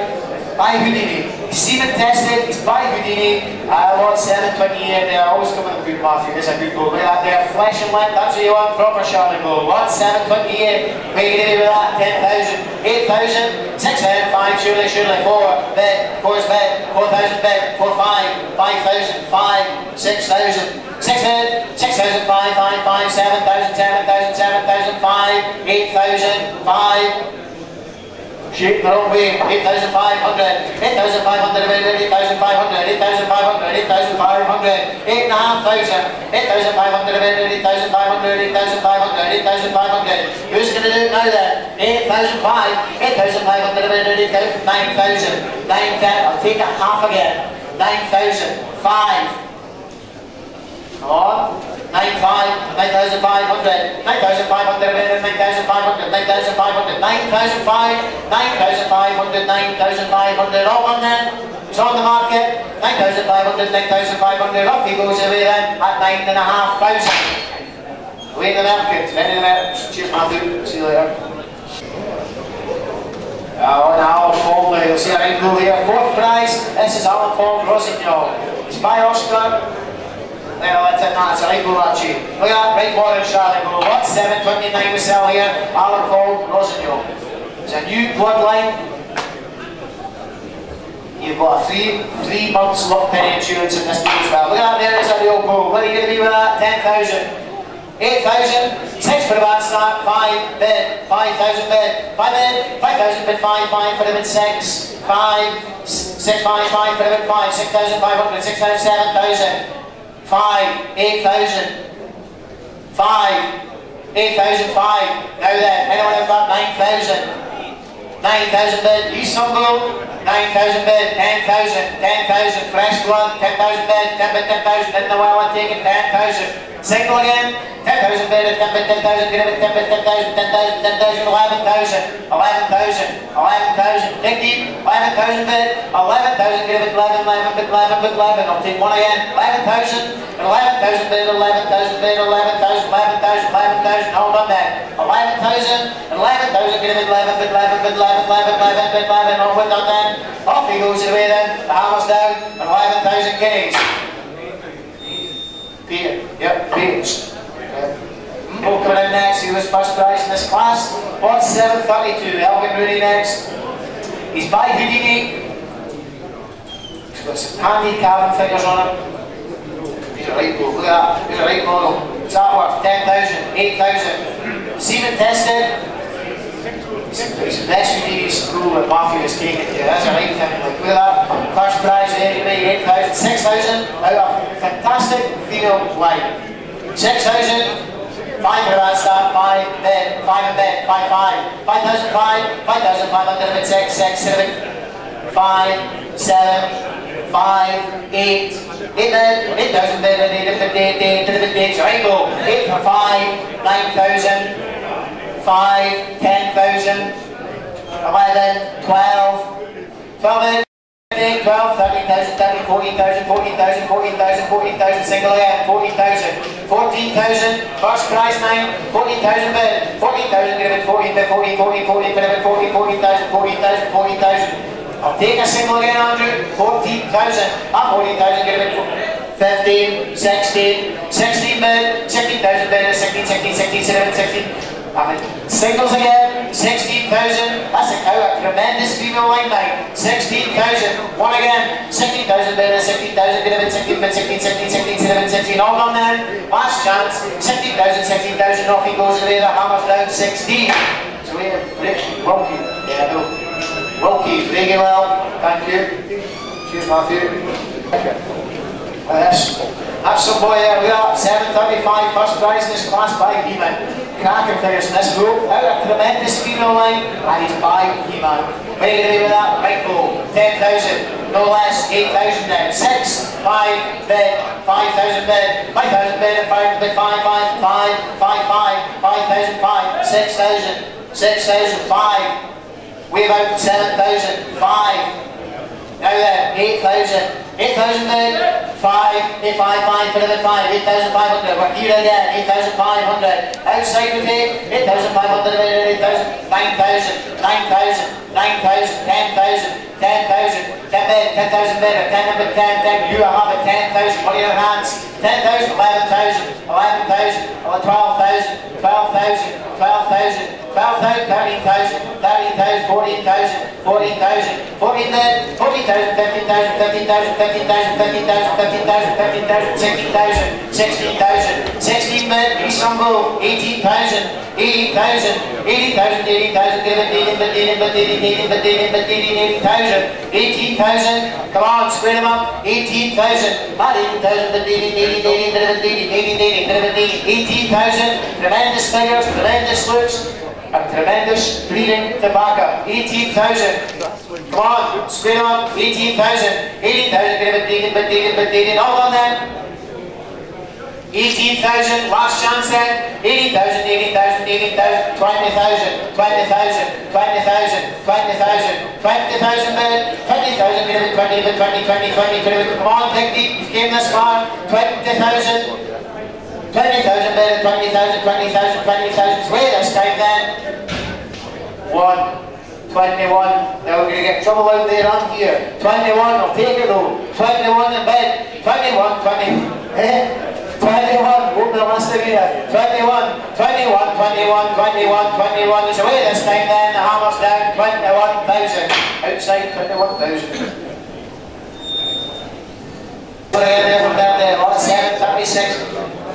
by Houdini. Semen tested, it's by Houdini. Uh, I want 728 there, always coming up good Matthew, there's a good goal. Look at that there, flesh and length, that's what you want, proper Charlie goal. 1 728, where you with that, 10,000, 8,000, 6,000, 5, surely, surely, 4, bid, 4 is bid, 4,000 bid, 4, 5, 5,000, 5, 6,000. 6,000, 6,000, 5, 5, 5, 7,000, 7,000, 7,000, 5, 8,500, Sheikh Maroon Way, 8,500, 8,500 8,500, 8,500, 8,500, 8,500, 8,500 8,500, 8,500, Who's going to do it now then? 8,500, 8,500 9,000, 9,000, I'll take it half again, 9,000, 5, Oh, 95, 9500, 9500, 9500, 9500, 9500, 9500, 9500, five hundred dan. 9500, 9500, op die goes er weer in, at 9,500. Hoe in de werkend, ben in de werkend, cheers maar doen, zie je Ja, see volgende, see zeer enkel weer, voorprijs, en ze zal fourth Rosignol. Is bij ons. Rossignol. It's right, go actually. Look at that, bottom Charlie Go. What, 729 we sell here, Alan Paul, Rossignol. It's a new bloodline. You've got a three, three months lock penny insurance in this deal as well. Look at that there, there's a real goal. What are you going to be with that? 10,000. 8,000, 6 for the bad start, 5 bid, 5,000 bid, 5 bid, 5,000 bid, 5, 5 for the bid, 6, 5, 6, 5, 5 for the bid, 5, 6,500, 6,000, 7,000 five, eight thousand, five, eight thousand five. Now then, anyone have got nine thousand? 9,000 bed Eastern Blue, 9,000 bed, 10,000, 10,000 flash flood, 10,000 bed, 10 bed, 10,000, then the wild one taken, 10,000, single again, 10,000 bed, 10 bed, 10,000, 10 bed, 10,000, 10,000, 10,000, 11,000, 11,000, 11,000, dig deep, 11,000 bed, 11,000, get it, 11, 11, 11, 11, 11, I'll take one again, 11,000, 11,000 bed, 11,000 bed, 11,000, 11,000, 11,000, hold on that, 11,000, 11,000, get it, 11, 11, 11, 11, 11 bid, 11, on with that then, off he goes away then, the hammer's down, 11,000 guineas. Peter. Yep, Peter's. Paul coming in next, he was first prize in this class. On 732, Elgin Rooney next. He's by Houdini. He's got some handy calving figures on him. He's a right bloke, look at that. He's a right model. What's that worth? 10,000, 8,000. Semen tested. Nationalist rule and mafia is taking it That's a right thing. Like, with that, first prize anybody, 8,000, 6,000 out of fantastic field line. 6,000, five of start, five, then, five and then, five, five. 5,005, 5,500, six, six, seven, five, seven, five, eight, eight then, 8,000 then, and eight of the day, day, to the day, so I go, eight for five, 9,000, 5, 10,000, 11, 12, 12 12, 13,000, 13, 14,000, 14,000, 14,000, 14,000, single again, 14,000, 14,000, first price 9, 14,000 bid, 14,000, give it 14 bid, 14, 14, 14, bid, 14, 14,000, 14,000, 14,000. I'll take a single again, Andrew, 14,000, I'm ah, 14,000, give it 15, 16, 16 bid, 16,000 bid, 16, 16, 16, 17, 16. I mean, singles again, 16,000. That's a cow, a tremendous female line mate. 16,000. One again, 16,000 bid, 16,000, get a bit, 16, bid, 16, 16, 16, 17, 16. All done then. Last chance, 16,000, 16,000. Off he goes away. The hammer's down 16. So we have Rich Wilkie. Yeah, no. Wilkie, very well. Thank you. Cheers, Matthew. That's, that's some boy there, we are 735 first prize in this class by He-Man. Figures in this group, out a tremendous female line, and he's by He-Man. Going to be with that? Right below, 10,000, no less, 8,000 then. 6, 5, bid, 5,000 bid, 5,000 bid, 5 bid, 5, 5, 5, 5, 5, 5,000, 5, 6,000, 6,000, 5. We've out 7,000, 5. Now then, 8,000. 8,000 then, 5, 5, 5, for the 5, 8,500. We're here again, 8,500. Outside with 8, 8,500, 8,000, 9,000, 9,000, 9,000, 10,000. 10,000, 10 bid, 10,000 bid, 10 number 10, 10, you have it, 10,000, put your hands, 10,000, 11,000, 11,000, 12,000, 12,000, 12,000, 12,000, 13,000, 13,000, 14,000, 14,000, 14 bid, 14,000, 15,000, 15,000, 15,000, 15,000, 15,000, 15,000, 16,000, 16,000, 16 bid, Istanbul, 18,000, 80,000, 80,000, 80,000, 80,000, 80,000, 80,000, 18,000, come on, square them up, 18,000, not 18,000, but 18, 18, 18, 18, 18, 18, 18,000, tremendous figures, tremendous looks, and tremendous breeding tobacco, 18,000, come on, square them up, 18,000, 18,000, but 18, but 18, all on then, 18,000, last chance then, 80,000, 80,000, 80,000, 20,000, 20,000, 20,000, 20,000, 20,000 bid, 20,000, get it 20, 20, 20, 20, 20, come on, dig deep, you came this far, 20,000, 20,000 bid, 20,000, 20,000, 20,000, wait this time then, 1, 21. Now we're going to get trouble out there on here. 21, I'll take it though. 21 in bed. 21, 20. [LAUGHS] Eh? 21, whoop the last again. 21, 21, 21, 21, 21. It's away this time then. The hammer's down. 21,000. Outside 21,000. Put it in there from down there. Lot 7, 36.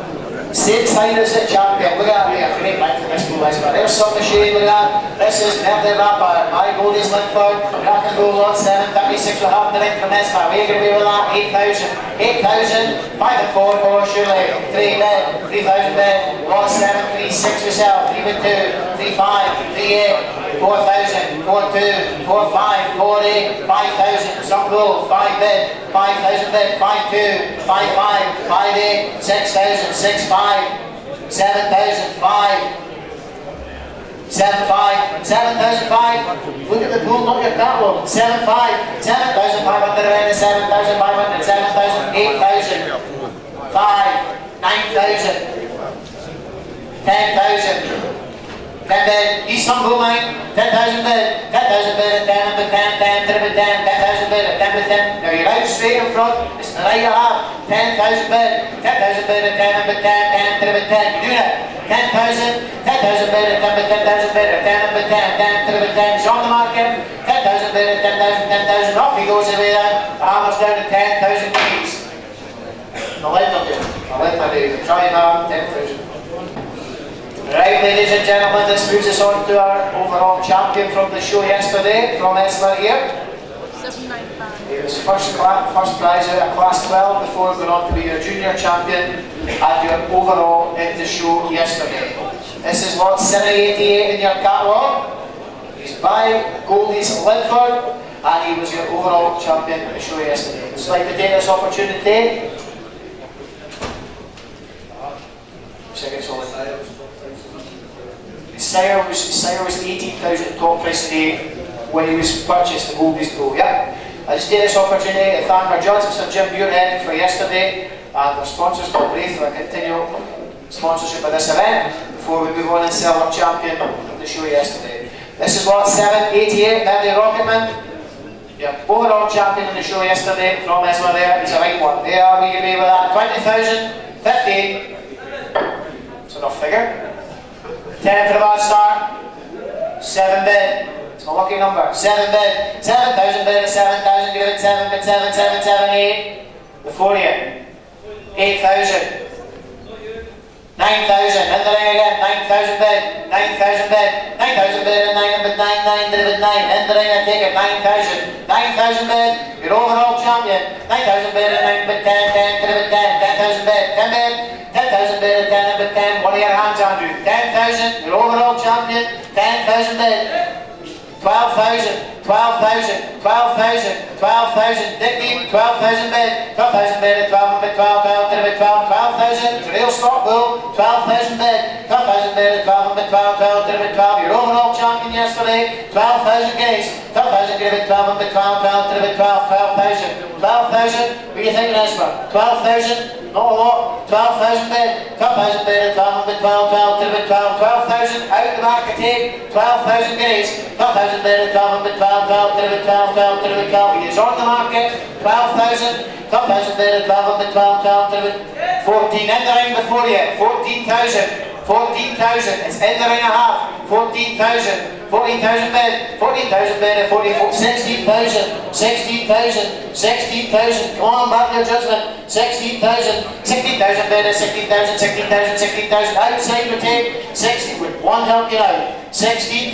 State Cyrus at champion. Look at me, a great line for this. But there's some machine, look at. This is Merlin Rapper. My gold is Linford. Rock and roll lot 7, 36 will have the ring from this. But we're going to be with that 8,000. 8,000. 5 and 4, 4 surely. 3 bed. 3,000 bed. Lot 7, 3, 6 yourself. 3 with 2. 3, 5. 3, 8. 4,000, 4,2, 4,5, 4,8, 5,000, some gold, 5 bid, 5,000 bid, 5,2, 5,5, 5,8, 6,000, 6,5, 7,000, 5, 7,5, 7,000, Look at the pool, not your catalogue. 7,5, 7,500, 7,500, 7,000, 8,000, 5, 9,000, 10,000, then the Istanbul line, 10,000 bid, 10,000 bid, 10 number 10, 10, triple 10, 10,000 10 with 10. Out straight in front, it's the right have, 10,000 bid, 10,000 bid, 10 number 10, 10, triple 10. You do that. 10,000, 10,000 bid, 10 with 10,000 bid, 10 number 10, 10, triple 10. He's on the market, 10,000 bid, 10,000, 10,000. Off he goes away then. Almost down to 10,000 keys. I'll let them do. I'll let them do. Try hard, 10,000. Right, ladies and gentlemen, this moves us on to our overall champion from the show yesterday, from Esler here. He was first, first prize out of class 12 before going on to be your junior champion and your overall in the show yesterday. This is lot 788 in your catalogue. He's by Goldies Linford and he was your overall champion in the show yesterday. I'd like to take this opportunity. Sire was, Sire was 18,000 top price today when he was purchased the Goldies Pro, yeah? I just take this opportunity to thank our judges, Sir Jim Muirhead for yesterday and our sponsors, Bob Braith, for continual sponsorship of this event before we move on and sell our champion of the show yesterday. This is lot 788, Melody Rocketman. Yep. Overall champion in the show yesterday from Esma there. He's a right one. There we can be with that. 20,000, 50. It's enough figure. 10 for the bad start. 7 bid. It's my lucky number. 7 bid. 7,000 bid 7,000. Give it 7 bid. 7, 7, 7, 8. Before you. 8,000. 9,000, in the ring again, 9,000 bid, 9,000 bid, 9,000 bid, and 9 bid, 9, 9 bid, 9, in the ring, I take it, 9,000, 9,000 bid, your overall champion, 9,000 bid, and 9 bid, 10, 10, 10 bid, 10, 10,000 bid, 10 bid, 10,000 bid, 10 bid, 10, what are your hands, Andrew? 10,000, your overall champion, 10,000 bid, 12,000, 12,000, 12,000, 12,000, Dickie, 12,000 bid, 12,000 bid, 12 bid, 12, 12, 12, 12, 12,000, real stock bull, 12,000 bid, 12,000 bid, 12 bid, 12, 12, 12, 12, your overall champion yesterday, 12,000 guineas, 12,000 bid, 12 bid, 12, 12, 12, 12, 12,000, 12,000, you thinking, Esper? 12,000? Not a lot. 12,000 bid. 12,000 bid. 12 bid. 12, 12, 12, 12, 12,000. Out the of tape. 12,000 guineas. 12,000 bid. 12 bid. 12, 12, 12, 12, 12, 12, 12. He is on the market. 12,000. 12,000 bid. 12 bid. 12, 12, 12, 14. In ring before you. 14,000. 14,000. It's in the ring and a half. 14,000. 14,000 bid. 14,000 bid. 44. 16,000. 16,000. 16,000. Come on, back your judgment. 16,000. 16,000 bid. 16,000. 16,000. 16,000. Outside the tape. 60. With one help you out. 16,000.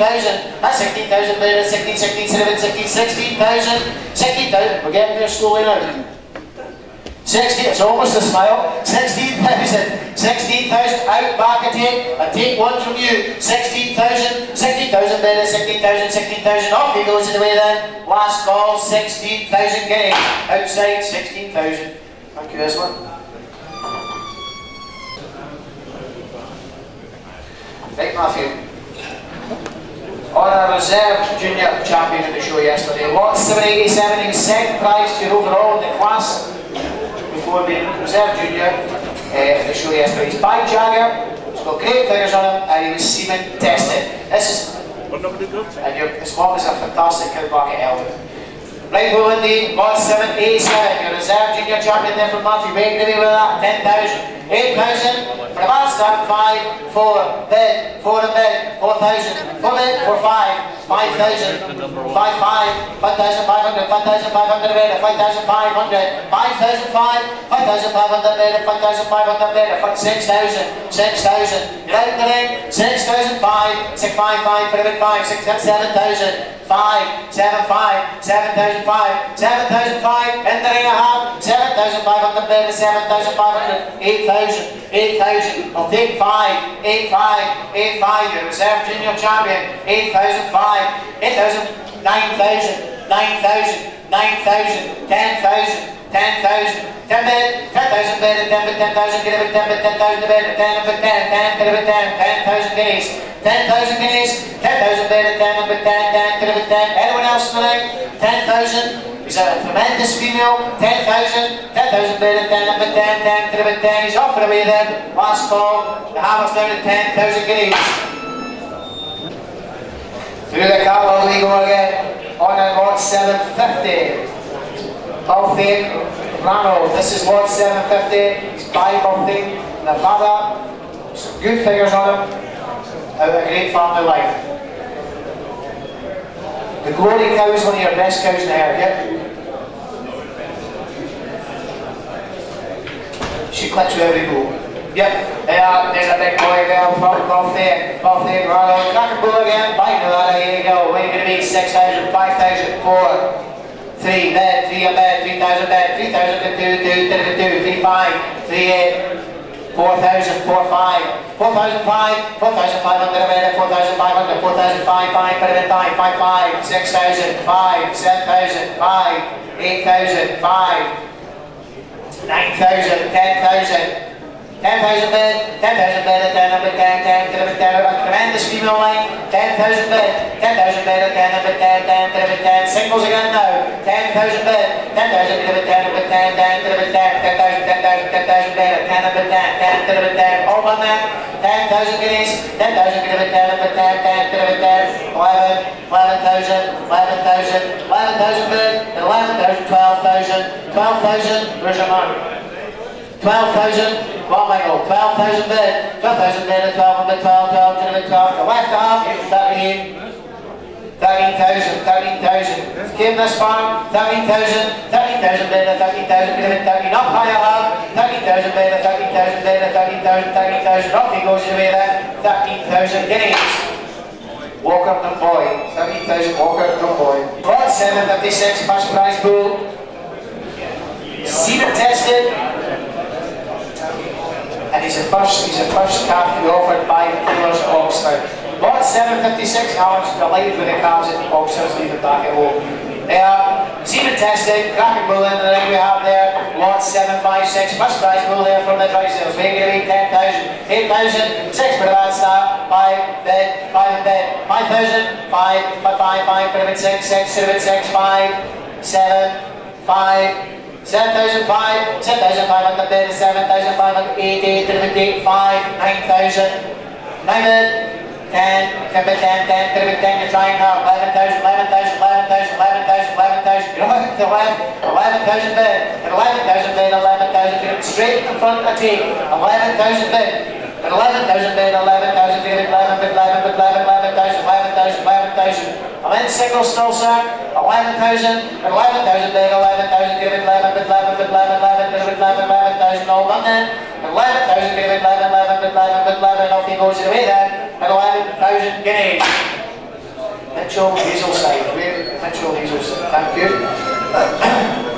That's 16,000 bid. 16, 16, 17, 16, 16,000. 16,000. We're getting there slowly now. 60, it's almost a smile. 16,000, 16,000 out back a take. I take one from you. 16,000, 16,000 better, 16,000, 16,000. Off he goes in the way then. Last call, 16,000 guineas. Outside, 16,000. Thank you, Esma. Right, Matthew. On a reserve junior champion in the show yesterday. Lot 787, he was second prize to overall in the class before being reserve junior uh, the show yesterday. He's by Jagger, he's got great figures on him, and he was semen tested. This is, and your, his mom is a fantastic cow back at Elwood. Right, well, indeed, lot 787, your reserve junior champion there from Matthew Baker, with that, 10,000. 8,000 for the start, 5, 4, bid, 4 and bid, 4,000, 4 bid, 4, 5, 5,000, 5, 5, 5,500, 5,500 bid, 5,500, 5,005, 5,500 bid, 5,500 bid, 6,000, 6,000, you're the ring, 6,005, 655, put a bid 5, 6, 7,000, 5, 7, 5, 7,005, 7,005, in the ring a half, 7,500 bid, 7,500, 8,000, 8,000. I'll take 5, 8, 5, 8, 5. Your reserve junior champion. 8,005, 8,000, 9,000, 9,000, 9,000, 10,000. 10,000, 10 bid, 10,000 bid, 10 bid, 10,000, get bid, 10 bid, 10,000 bid, 10 bid, 10, 10, get bid, 10, 10,000 guineas, 10,000 guineas, 10,000 bid, 10 bid, 10, 10, get bid, 10, anyone else ring? 10,000, he's a tremendous female, 10,000, 10,000 bid, 10 bid, 10, 10, get bid, 10, he's off for the way then, last call, the hammer's down to 10,000 guineas. Through the catalogue we go again, on and lot 750. Healthy, Ronald, this is Lot 750, he's by Healthy, Nevada, some good figures on him, out a great family life. The Glory cow is one of your best cows in the herd, yeah? She clicks with every bull. Yep, yeah, there's a big boy there, off there, off Ronald, crack a bull again, bite Nevada, here you go, what are you going to be, 6,000, 5,000, 4, three bed, three a bed, three thousand bed, three thousand to two, two, two, two, three five, three eight, four thousand, four five, four thousand five, four thousand five hundred bed, four thousand five hundred, four thousand five, five, five, five, five, five, six thousand, five, seven thousand, five, eight thousand, five, nine thousand, ten thousand. 10,000 bid, 10,000 bid, 10 number 10, 10, 10, 10, a tremendous female line, 10,000 bid, 10,000 bid, 10 number 10, 10, 10, 10, singles again now, 10,000 bid, 10,000 bid, 10 number 10, 10, 10, 10, 10,000, 10,000, 10,000 bid, 10 number 10, 10, 10, 10, all on that, 10,000 guineas, 10,000 bid, 10 number 10, 10, 10, 10, 11, 11,000, 11,000, 11,000 bid, 12,000, 12,000, where's your mark? 12,000, what Michael? 12,000 bid, 12,000 bid, 12 bid, 12, 12, 12, 12, the left half, 13, 13,000, 13,000. Came this far, 13,000, 13,000 beta, 13,000 beta, 13 up higher hard, 13,000 beta, 13,000 beta, 13,000, 13,000 up he goes away there, 13,000 guineas. Walker boy, 13,000 Walker boy. Lot 756, first prize pool. Seated tested. And he's a first, he's a first calf to be offered by the Killers Oxford. Lot 756 Alex delighted with the calves at Oxford's leave it back at home. Uh, semen testing, cracking bull in the ring we have there. Lot 756, first prize bull there from the dry sales. It 10,000, 8,000, 6 for the bad start, 5 bid, 5 in bid, 5,000, 5, 5, 5, 5, pyramid 6, 6, pyramid 6, 5, 7, 5, 7,005, 7,500 bid, 7,580, pyramid 8, 5, 9,000, 9 bid, 10, 10, 10, 10, 10, 10, you're trying now, 11,000, 11,000, 11,000, 11,000, 11,000, you know, [LAUGHS] 11, 11,000 bid, 11,000 bid, 11,000 bid, straight in front of the team, 11,000 bid, 11,000 bid, 11,000 bid, 11 bid, 11 bid, 11, 11,000, 11,000, 11,000, I'm in single still, sir, 11,000, 11,000 bid, 11,000 give it, 11 bid, 11 bid, 11, 11 bid, 11, 11,000, all done then, 11,000 give it, 11, 11 bid, 11 bid, 11, off he goes away then, at 11,000 guineas. Mitchell Hazelstein. Mitchell Hazelstein. Thank you. [COUGHS]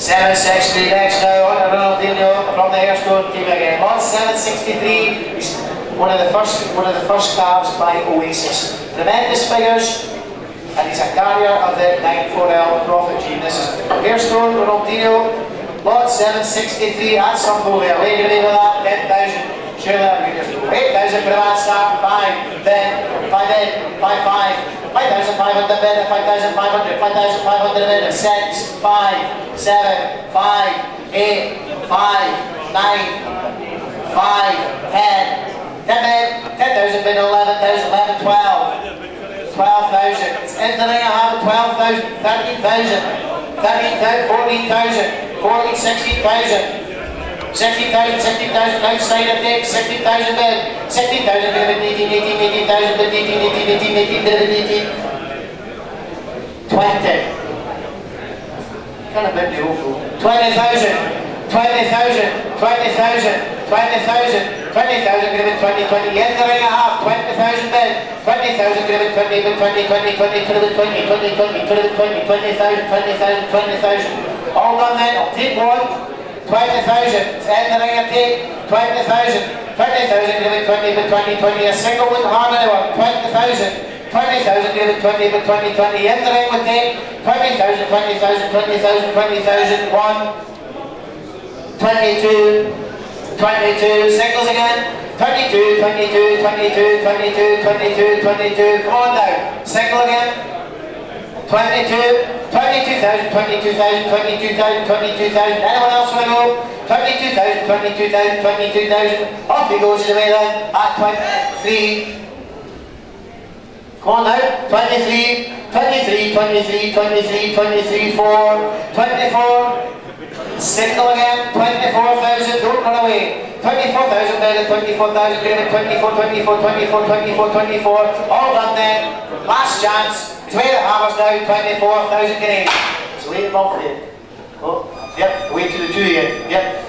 763 next now on Ronaldinho from the Hairstone team again. On 763 is one of the first one of the first calves by Oasis. Tremendous figures and he's a carrier of the 94L Prophet Gene. This is Hairstone, Ronaldinho, lot 763 at some there. Wait a minute with that, 10,000. Sheila, we just eight thousand for the man start, five, then, five in, five, five, five thousand five hundred bid, five thousand five hundred, five thousand five hundred bid, six, five, seven, five, eight, five, nine, five, ten, ten bid, ten thousand bid, eleven thousand, eleven, twelve. 12,000. It's in the ring 12,000, 13,000, 13,000, 14,000, 14, 16,000. 60,000, 60,000 outside of Dick, 60,000 bid, 60,000 bid, 18, 18, 18,000 bid, 18, 18, 18, 18 18, 20. Kind of bit the awful. 20,000. 20,000, 20,000, 20,000, 20,000 given 20, 20, yen the ring a half, 20,000 bid, 20,000 given 20, bid 20, 20, 20, 20, 20, 20, 20, 20, 20, 20,000, 20,000, 20,000. All done then, I'll take one. 20,000. End the ring and take 20,000. 20,000 give it 20 but 20, 20. A single wouldn't harm anyone. 20,000. 20,000 give it 20 but 20, 20. End the ring would take 20,000, 20,000, 20,000, 20,000. 1, 22, 22. Singles again. 22, 22, 22, 22, 22, 22. Come on now. Single again. 22, 22,000, 22,000, 22,000, 22,000. Anyone else want to go? 22,000, 22,000, 22,000. Off he goes away then at 23. Come on now. 23, 23, 23, 23, 23, 4, 24. Single again, 24,000, don't run away. 24,000 down 24,000, 24, 24, 24, 24, 24. All done then. Last chance. It's way the hammer's now 24,000 guineas. So wait above there. Oh, yep, wait to the two again. Yep.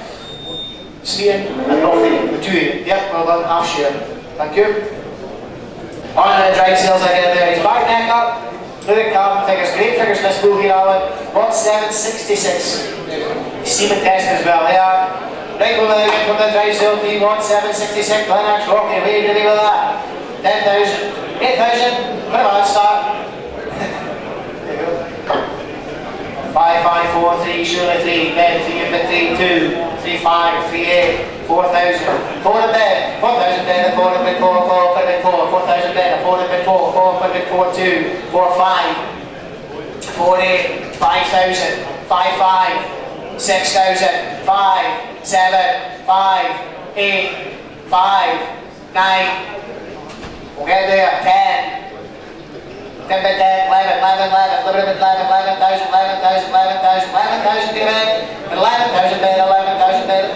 Sneering and nothing. The two again. Yep, well done, half share. Thank you. On the dry sales again there. He's back neck up. At calving figures. Great figures in this pool here, Alan. 1766. Semen test as well. They are. Right over there from the dry sale team. 1766. Lennox. Where are you with that? 10,000. 8,000. Put a bad start. Five, five, four, three, surely three, bed, three, bed, three, two, three, five, three, eight, four thousand, four in bed, four thousand bed, four in bed, four, four, five, four, four thousand bed, four in bed, four, four, five, four, two, four, five, four, eight, five thousand, five, five, six thousand, five, seven, five, eight, five, nine, we'll get there, 10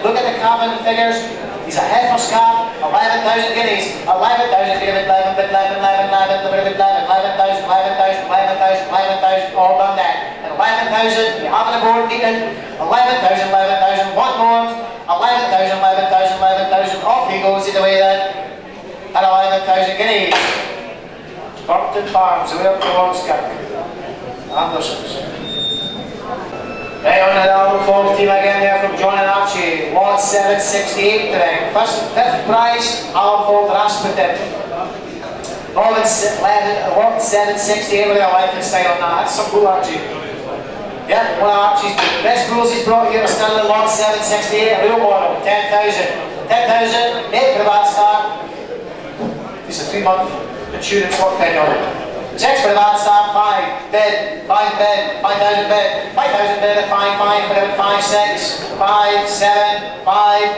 Look at the calving figures. He's a head for scab, 11,000 guineas, 11,000 to the 11, 11, 11, 11, 11, 11, 11,000, 11,000, 11,000, 11,000, all done there. 11,000, you have the board meeting, 11,000, 11,000, one more, 11,000, 11,000, 11,000, off he goes the way then, at 11,000 guineas. Burton Farms, way up towards Kirk. Andersons. Right on the album folk team again there from John and Archie, Lot 768 today. First, fifth prize, Alan Fold Rasputin. Lot 768 with a Liechtenstein on that, that's some cool Archie. Yeah, one of Archie's best rules he's brought here is still in Lot 768, real model, 10,000. 10,000, 8 for the bad start. It's a three month insurance work tenure. Six for the bad start, five, bid, five bid, 5,000 bid, 5,000 bid at five, five, for the five, six, five, seven, five,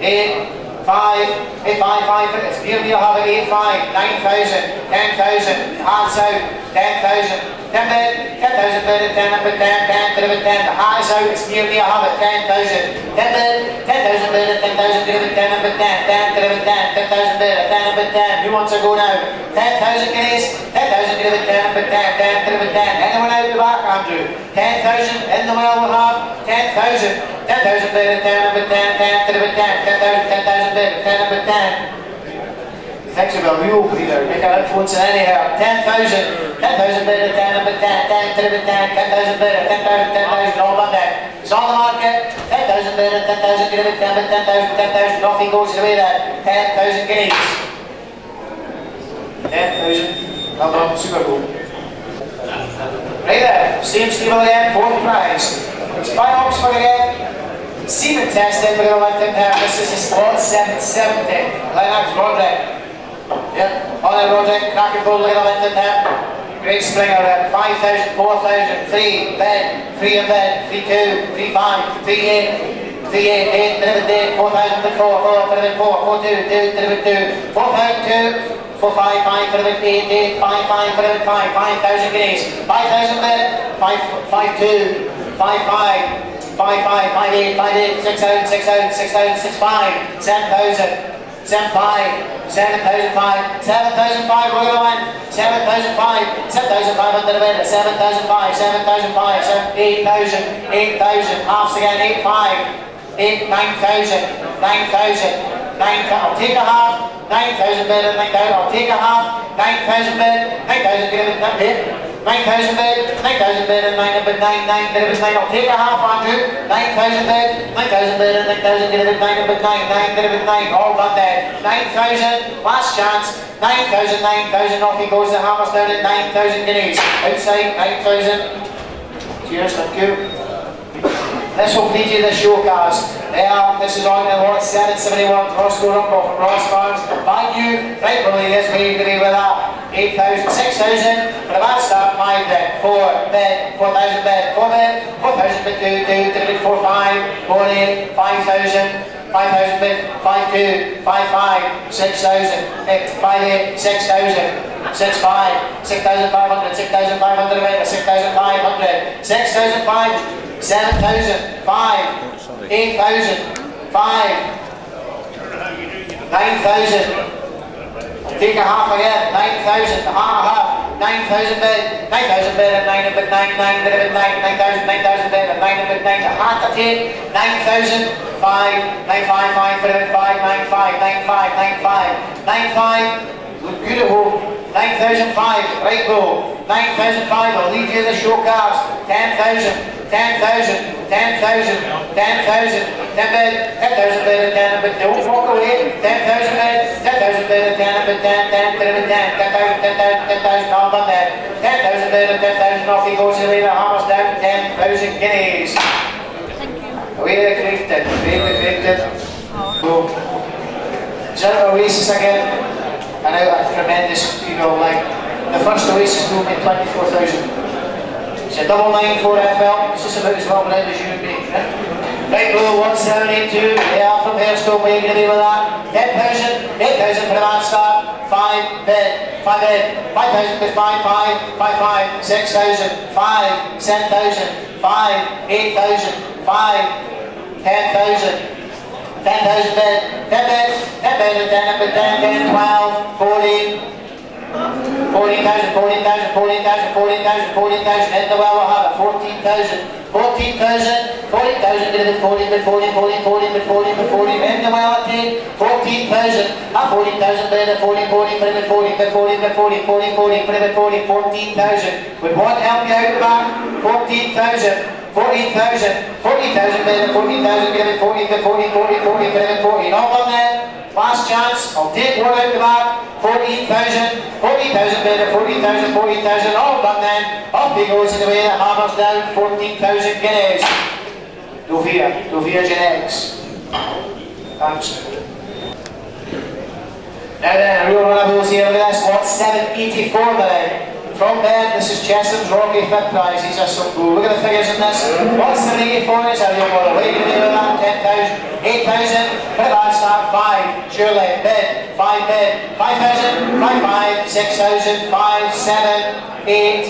eight, five, eight, five, five, it's near me, I'll have it, eight, five, 9,000, 10,000, hands out, 10,000, 10 bid, 10,000 bid, 10 number 10, 10, to the 10, the heart out, it's me, I'll have it, 10,000, 10 bid, 10,000 bid, 10,000 to the 10 number 10, 10 to the 10, 10,000 bid, 10 number 10, who wants to go now? 10,000 guineas, 10,000 to the 10 number 10, 10 to the 10, anyone out the back, Andrew? 10,000 in the well we have, 10,000, 10,000 bid, 10 number 10, 10 to the 10, 10,000, 10,000 bid, 10 number 10. Thanks of a mule breeder, make an influence in any here. 10,000, 10,000 bid, 10 number 10, 10 to the 10, 10,000 bid, 10,000, 10,000, all on there. It's on the market, 10,000 bid, 10,000 to the 10, 10,000, 10,000, off he goes away there. 10,000 guineas. 10,000, well done, super cool. Right there, same Steve again, fourth prize. It's by Oxford again. Semen testing, we're going to let them have this is a slot 770. Lennox Roderick. Yeah, on the Roderick, cracking bull, we're going to let them have. Great Springer uh, there, 5,000, 4,000, 3, bed, 3 in bed, 3, 2, 3, 5, 3, 8, 3, 8, 8, delivered day, 4,000 to 4, 4, 4, 4, 2, 2, delivered 2, 4,000, 2, 4, 5, 5, delivered 8, 8, 5, 5, delivered 5, 5,000 guineas, 5,000 bed, 5, 5, 2, 5, 5, 5, 5, 5, 8, 5, 8, 6 out, 6 out, 6 out, 6, 5, 7,000, 7, 5, 7,005, 7,005, we're going 7,005, 7,500 a 7,005, 7,005, 8,000, 8,000, halves again, 8, 5, 8, 9,000, 9,000, 9,000, I'll take a half, 9,000 bid, 9,000, I'll take a half, 9,000 bid, 9,000 give it, that 9,000 bid, 9,000 bid, and 9 eh? bid, 9, 9 bid, 9, I'll take a half, Andrew. 9,000 bid, 9,000 bid, and 9,000 give it, 9 bid, 9, 9 bid, 9, all done there. 9,000, last chance, 9,000, 9,000, off he goes, the hammer's down at 9,000 guineas. Outside, 9,000. Cheers, thank you. This will feed you the show cars. Yeah, this is on the lot 771 Roscoe Rumble from Ross Farms. Thank you, rightfully, yes, we agree with that. 8,000, 6,000, for the bad start, 5 bed, 4 bed, 4,000 bed, 4 bed, 4,000 bed, 2, 2, 3, 4, 5, 4, 8, 5,000, 5,000 bid, 5 2, 5 5, 6,000, 5 8, 6,000, 6 5, 6,500, 6,500 bid, 6,500, 6,500, 7,000, 5, 8,000, 5, 9,000, Take a half again, 9,000, a half, half, 9,000 bid, 9,000 bid, and 9 bid, 9, 9 bid, 9, 9,000, 9,000 bid, and 9 bid, 9, a half to take, 9,000, 5, 9, 5, 5, bid, 5, 9, 5, 9, 5, 9, 5, 9, 5, look good at home, 9,005, right go, 9,005, I'll leave you the show cards, 10,000, 10,000, 10,000, 10,000, 10 bid, 10,000 bid, 10 bid, don't walk away, 10,000 bid, 10,000 bid, 10 bid, 10, 10, 10, 10, 10,000, 10,000, 10,000, all done there, 10,000 bid, 10,000, off he goes away, the hammer's down, 10,000 guineas. Away the created, away the created. So, Zero Oasis again, and out a tremendous, you know, like the first Oasis movement, 24,000. It's a double nine four FL, it's just about as well read as you would be. [LAUGHS] Right below 1782, yeah, from here, still way gonna be with that. 10,000, 8,000 for the man start, 5, 10, 5, 10, 5,000 5, 5, 5, 5, 6,000, 5, 10,000, 5, 8,000, 5, 10,000, 10 dozen bed, 10 beds, 10 beds, 10 up 10, 10, 12, 14, 14,000, 14,000, 14,000, 14,000, 14,000, and the well will have 14,000, 14,000, 40,000, bid 40, bid 40, 40, 40, bid 40, 40, and the well obtained 14,000, a 14,000 bid at 40, 40, bid 40, bid 40, bid 40, 40, 40, bid 40, 14,000. Would one help you out, man? 14,000. 14,000, 40,000, but it 40,000, get it 40, but 40, 40, 40, but it 40, not done then. Last chance, I'll take one out the back, 14,000, 40,000 better, 40,000, 40,000, all done then. Off he goes in the way, the hammer's down, 14,000 guineas. Dovia, Dovia Genetics. Thanks. Now then, real one of those here, look at this, 784 then. From this is Chesham's Rocky Fifth Prize. These are some cool. Look at the figures in this. What's the 84 is? Are you going away to do that? 10,000, 8,000, put that start, 5, surely, bid, 5 bid, 5,000, 5, 5, 6,000, 5, 7, 8,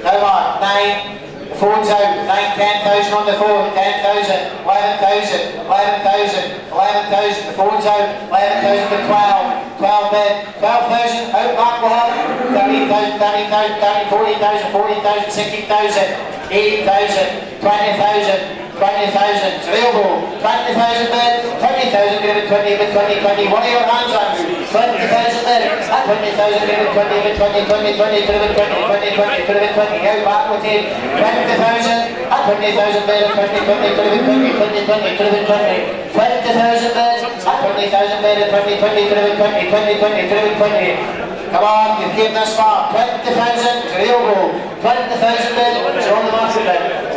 now what, 9, phone's out, 9, 10,000 on the phone, 10,000, 11,000, 11,000, 11,000, the phone's out, 11,000 to 12, 12 bid, 12,000, out back have 13,000, 13,000, 13, 14,000, 14,000, 16,000, 18,000, 20,000, 20,000, available, 20,000 bid, 20,000 give 20 bid, 20, 20, what are your hands on? 20,000 bid, at 20,000 give 20 bid, 20, 20, 20, put it 20, 20, 20, put it 20, out back with it, 20,000, at 20,000 bid, 20, 20, put it 20, 20, 20, 20, 20,000 bid, at 20,000 bid, 20, 20, put it 20, 20, 20, put it 20, Come on, you've came this far. 20,000, it's a real 20,000 bid, it's on the market bid.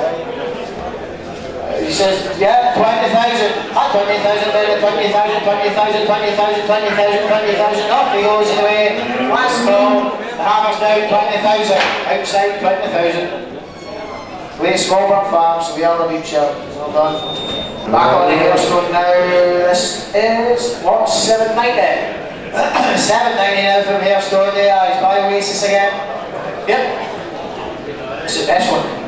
He says, yeah, 20,000. Ah, 20,000 bid, 20,000, 20,000, 20,000, 20,000, 20,000. Off he goes away. Last ball. The hammer's now 20,000. Outside 20,000. Way Smallburn Farms, we are the beach show. Well done. Back on the hailstone now. This is, what, 790? 790 [COUGHS] now from Hailstone there. He's by Oasis again. Yep. This is this one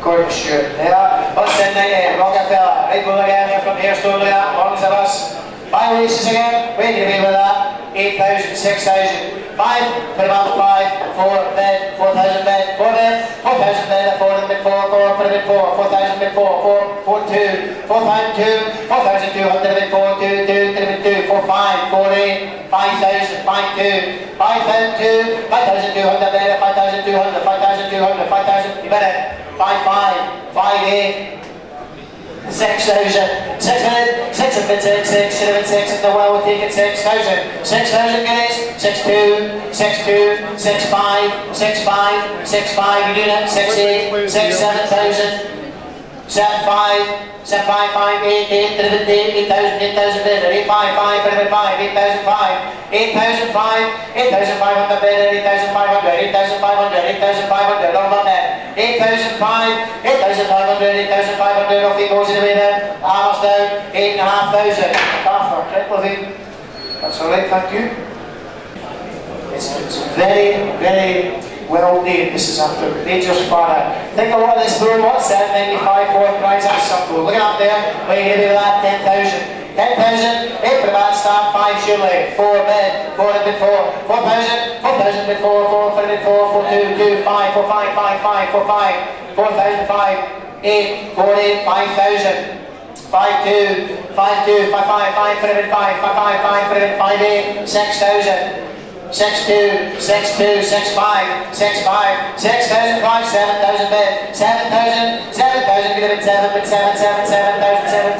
courtship there. But then they name Rockefeller, April again, from here, Studio, Barnes of Us. Bye races again, we to be with that. 8,000, 6,000, 5, put them on 5, 4, bed, 4,000 bed, 4 bed, 4,000 bed, 4 in mid 4, 4, put them in 4, 4,000 mid 4, 4, 4, 2, 4, 5, 2, 4,200 mid 4, 2, 2, 3 mid 2, 4, 5, 4, 8, 5,000, 5, 2, 5,000, 5,200 bed, 5,200, 5,200, 5,000, you better, 5, 5, 5, 8, sex exposure, sex ed, sex admitted, sex cinnamon, sex in the well with deacon, sex guys, sex you do that, six eight, six seven thousand, seven five, seven five five eight eight eight eight thousand eight thousand eight thousand five five five five five five thousand five eight thousand five eight thousand five hundred eight thousand five hundred eight thousand five hundred eight thousand five hundred. bid eight thousand five hundred eight thousand five hundred eight thousand five hundred all that. 8,005, 8,500, 8,500, off he goes in the way there. Down, 8,500. Half triple That's alright, thank you. It's, it's very, very well named. This is after Major's father. Think a lot this blue lot, 795, fourth prize at Sucklow. Look at up there, We're gonna heavy that, 10,000. 10,000, 8 for bad start, 5 surely, 4 bid, 4 in bid 4, 4,000, 4,000 bid 4, 4 for bid 4, 4, 2, 2, 5, 4, 5, 5, 5, 4, 5, 4,000, 5, 8, 4, 8, 5,000. 5 2, 5 2, 5 5, 5 for bid 5, 5 5, 5 for bid 5 8, 6,000. Six two, six two, six five, six five, six thousand five, seven thousand bid, seven thousand, seven thousand, get it seven, but seven, seven, seven thousand,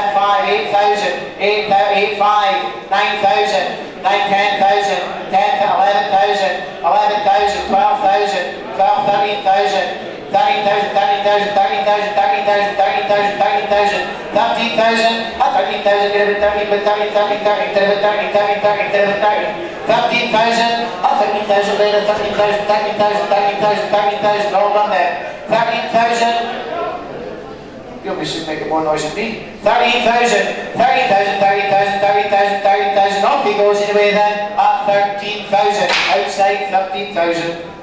seven, seven five, seven five, eight thousand, eight eight five, nine thousand, nine ten thousand, ten eleven thousand, eleven thousand, twelve thousand, twelve thirteen thousand. 13,000, 13,000, 13,000, 13,000, 13,000, 13,000, 13,000, 13,000, get it 13, but 13, 13, 13, 13, 13, 13, 13, 13, 13,000, 13,000 later, 13,000, 13,000, 13,000, 13,000, all done there. 13,000, we should make more noise than me. 13,000, 30,000, 30,000, 30,000, 30,000. Off he goes anyway then at 13,000. Outside 13,000.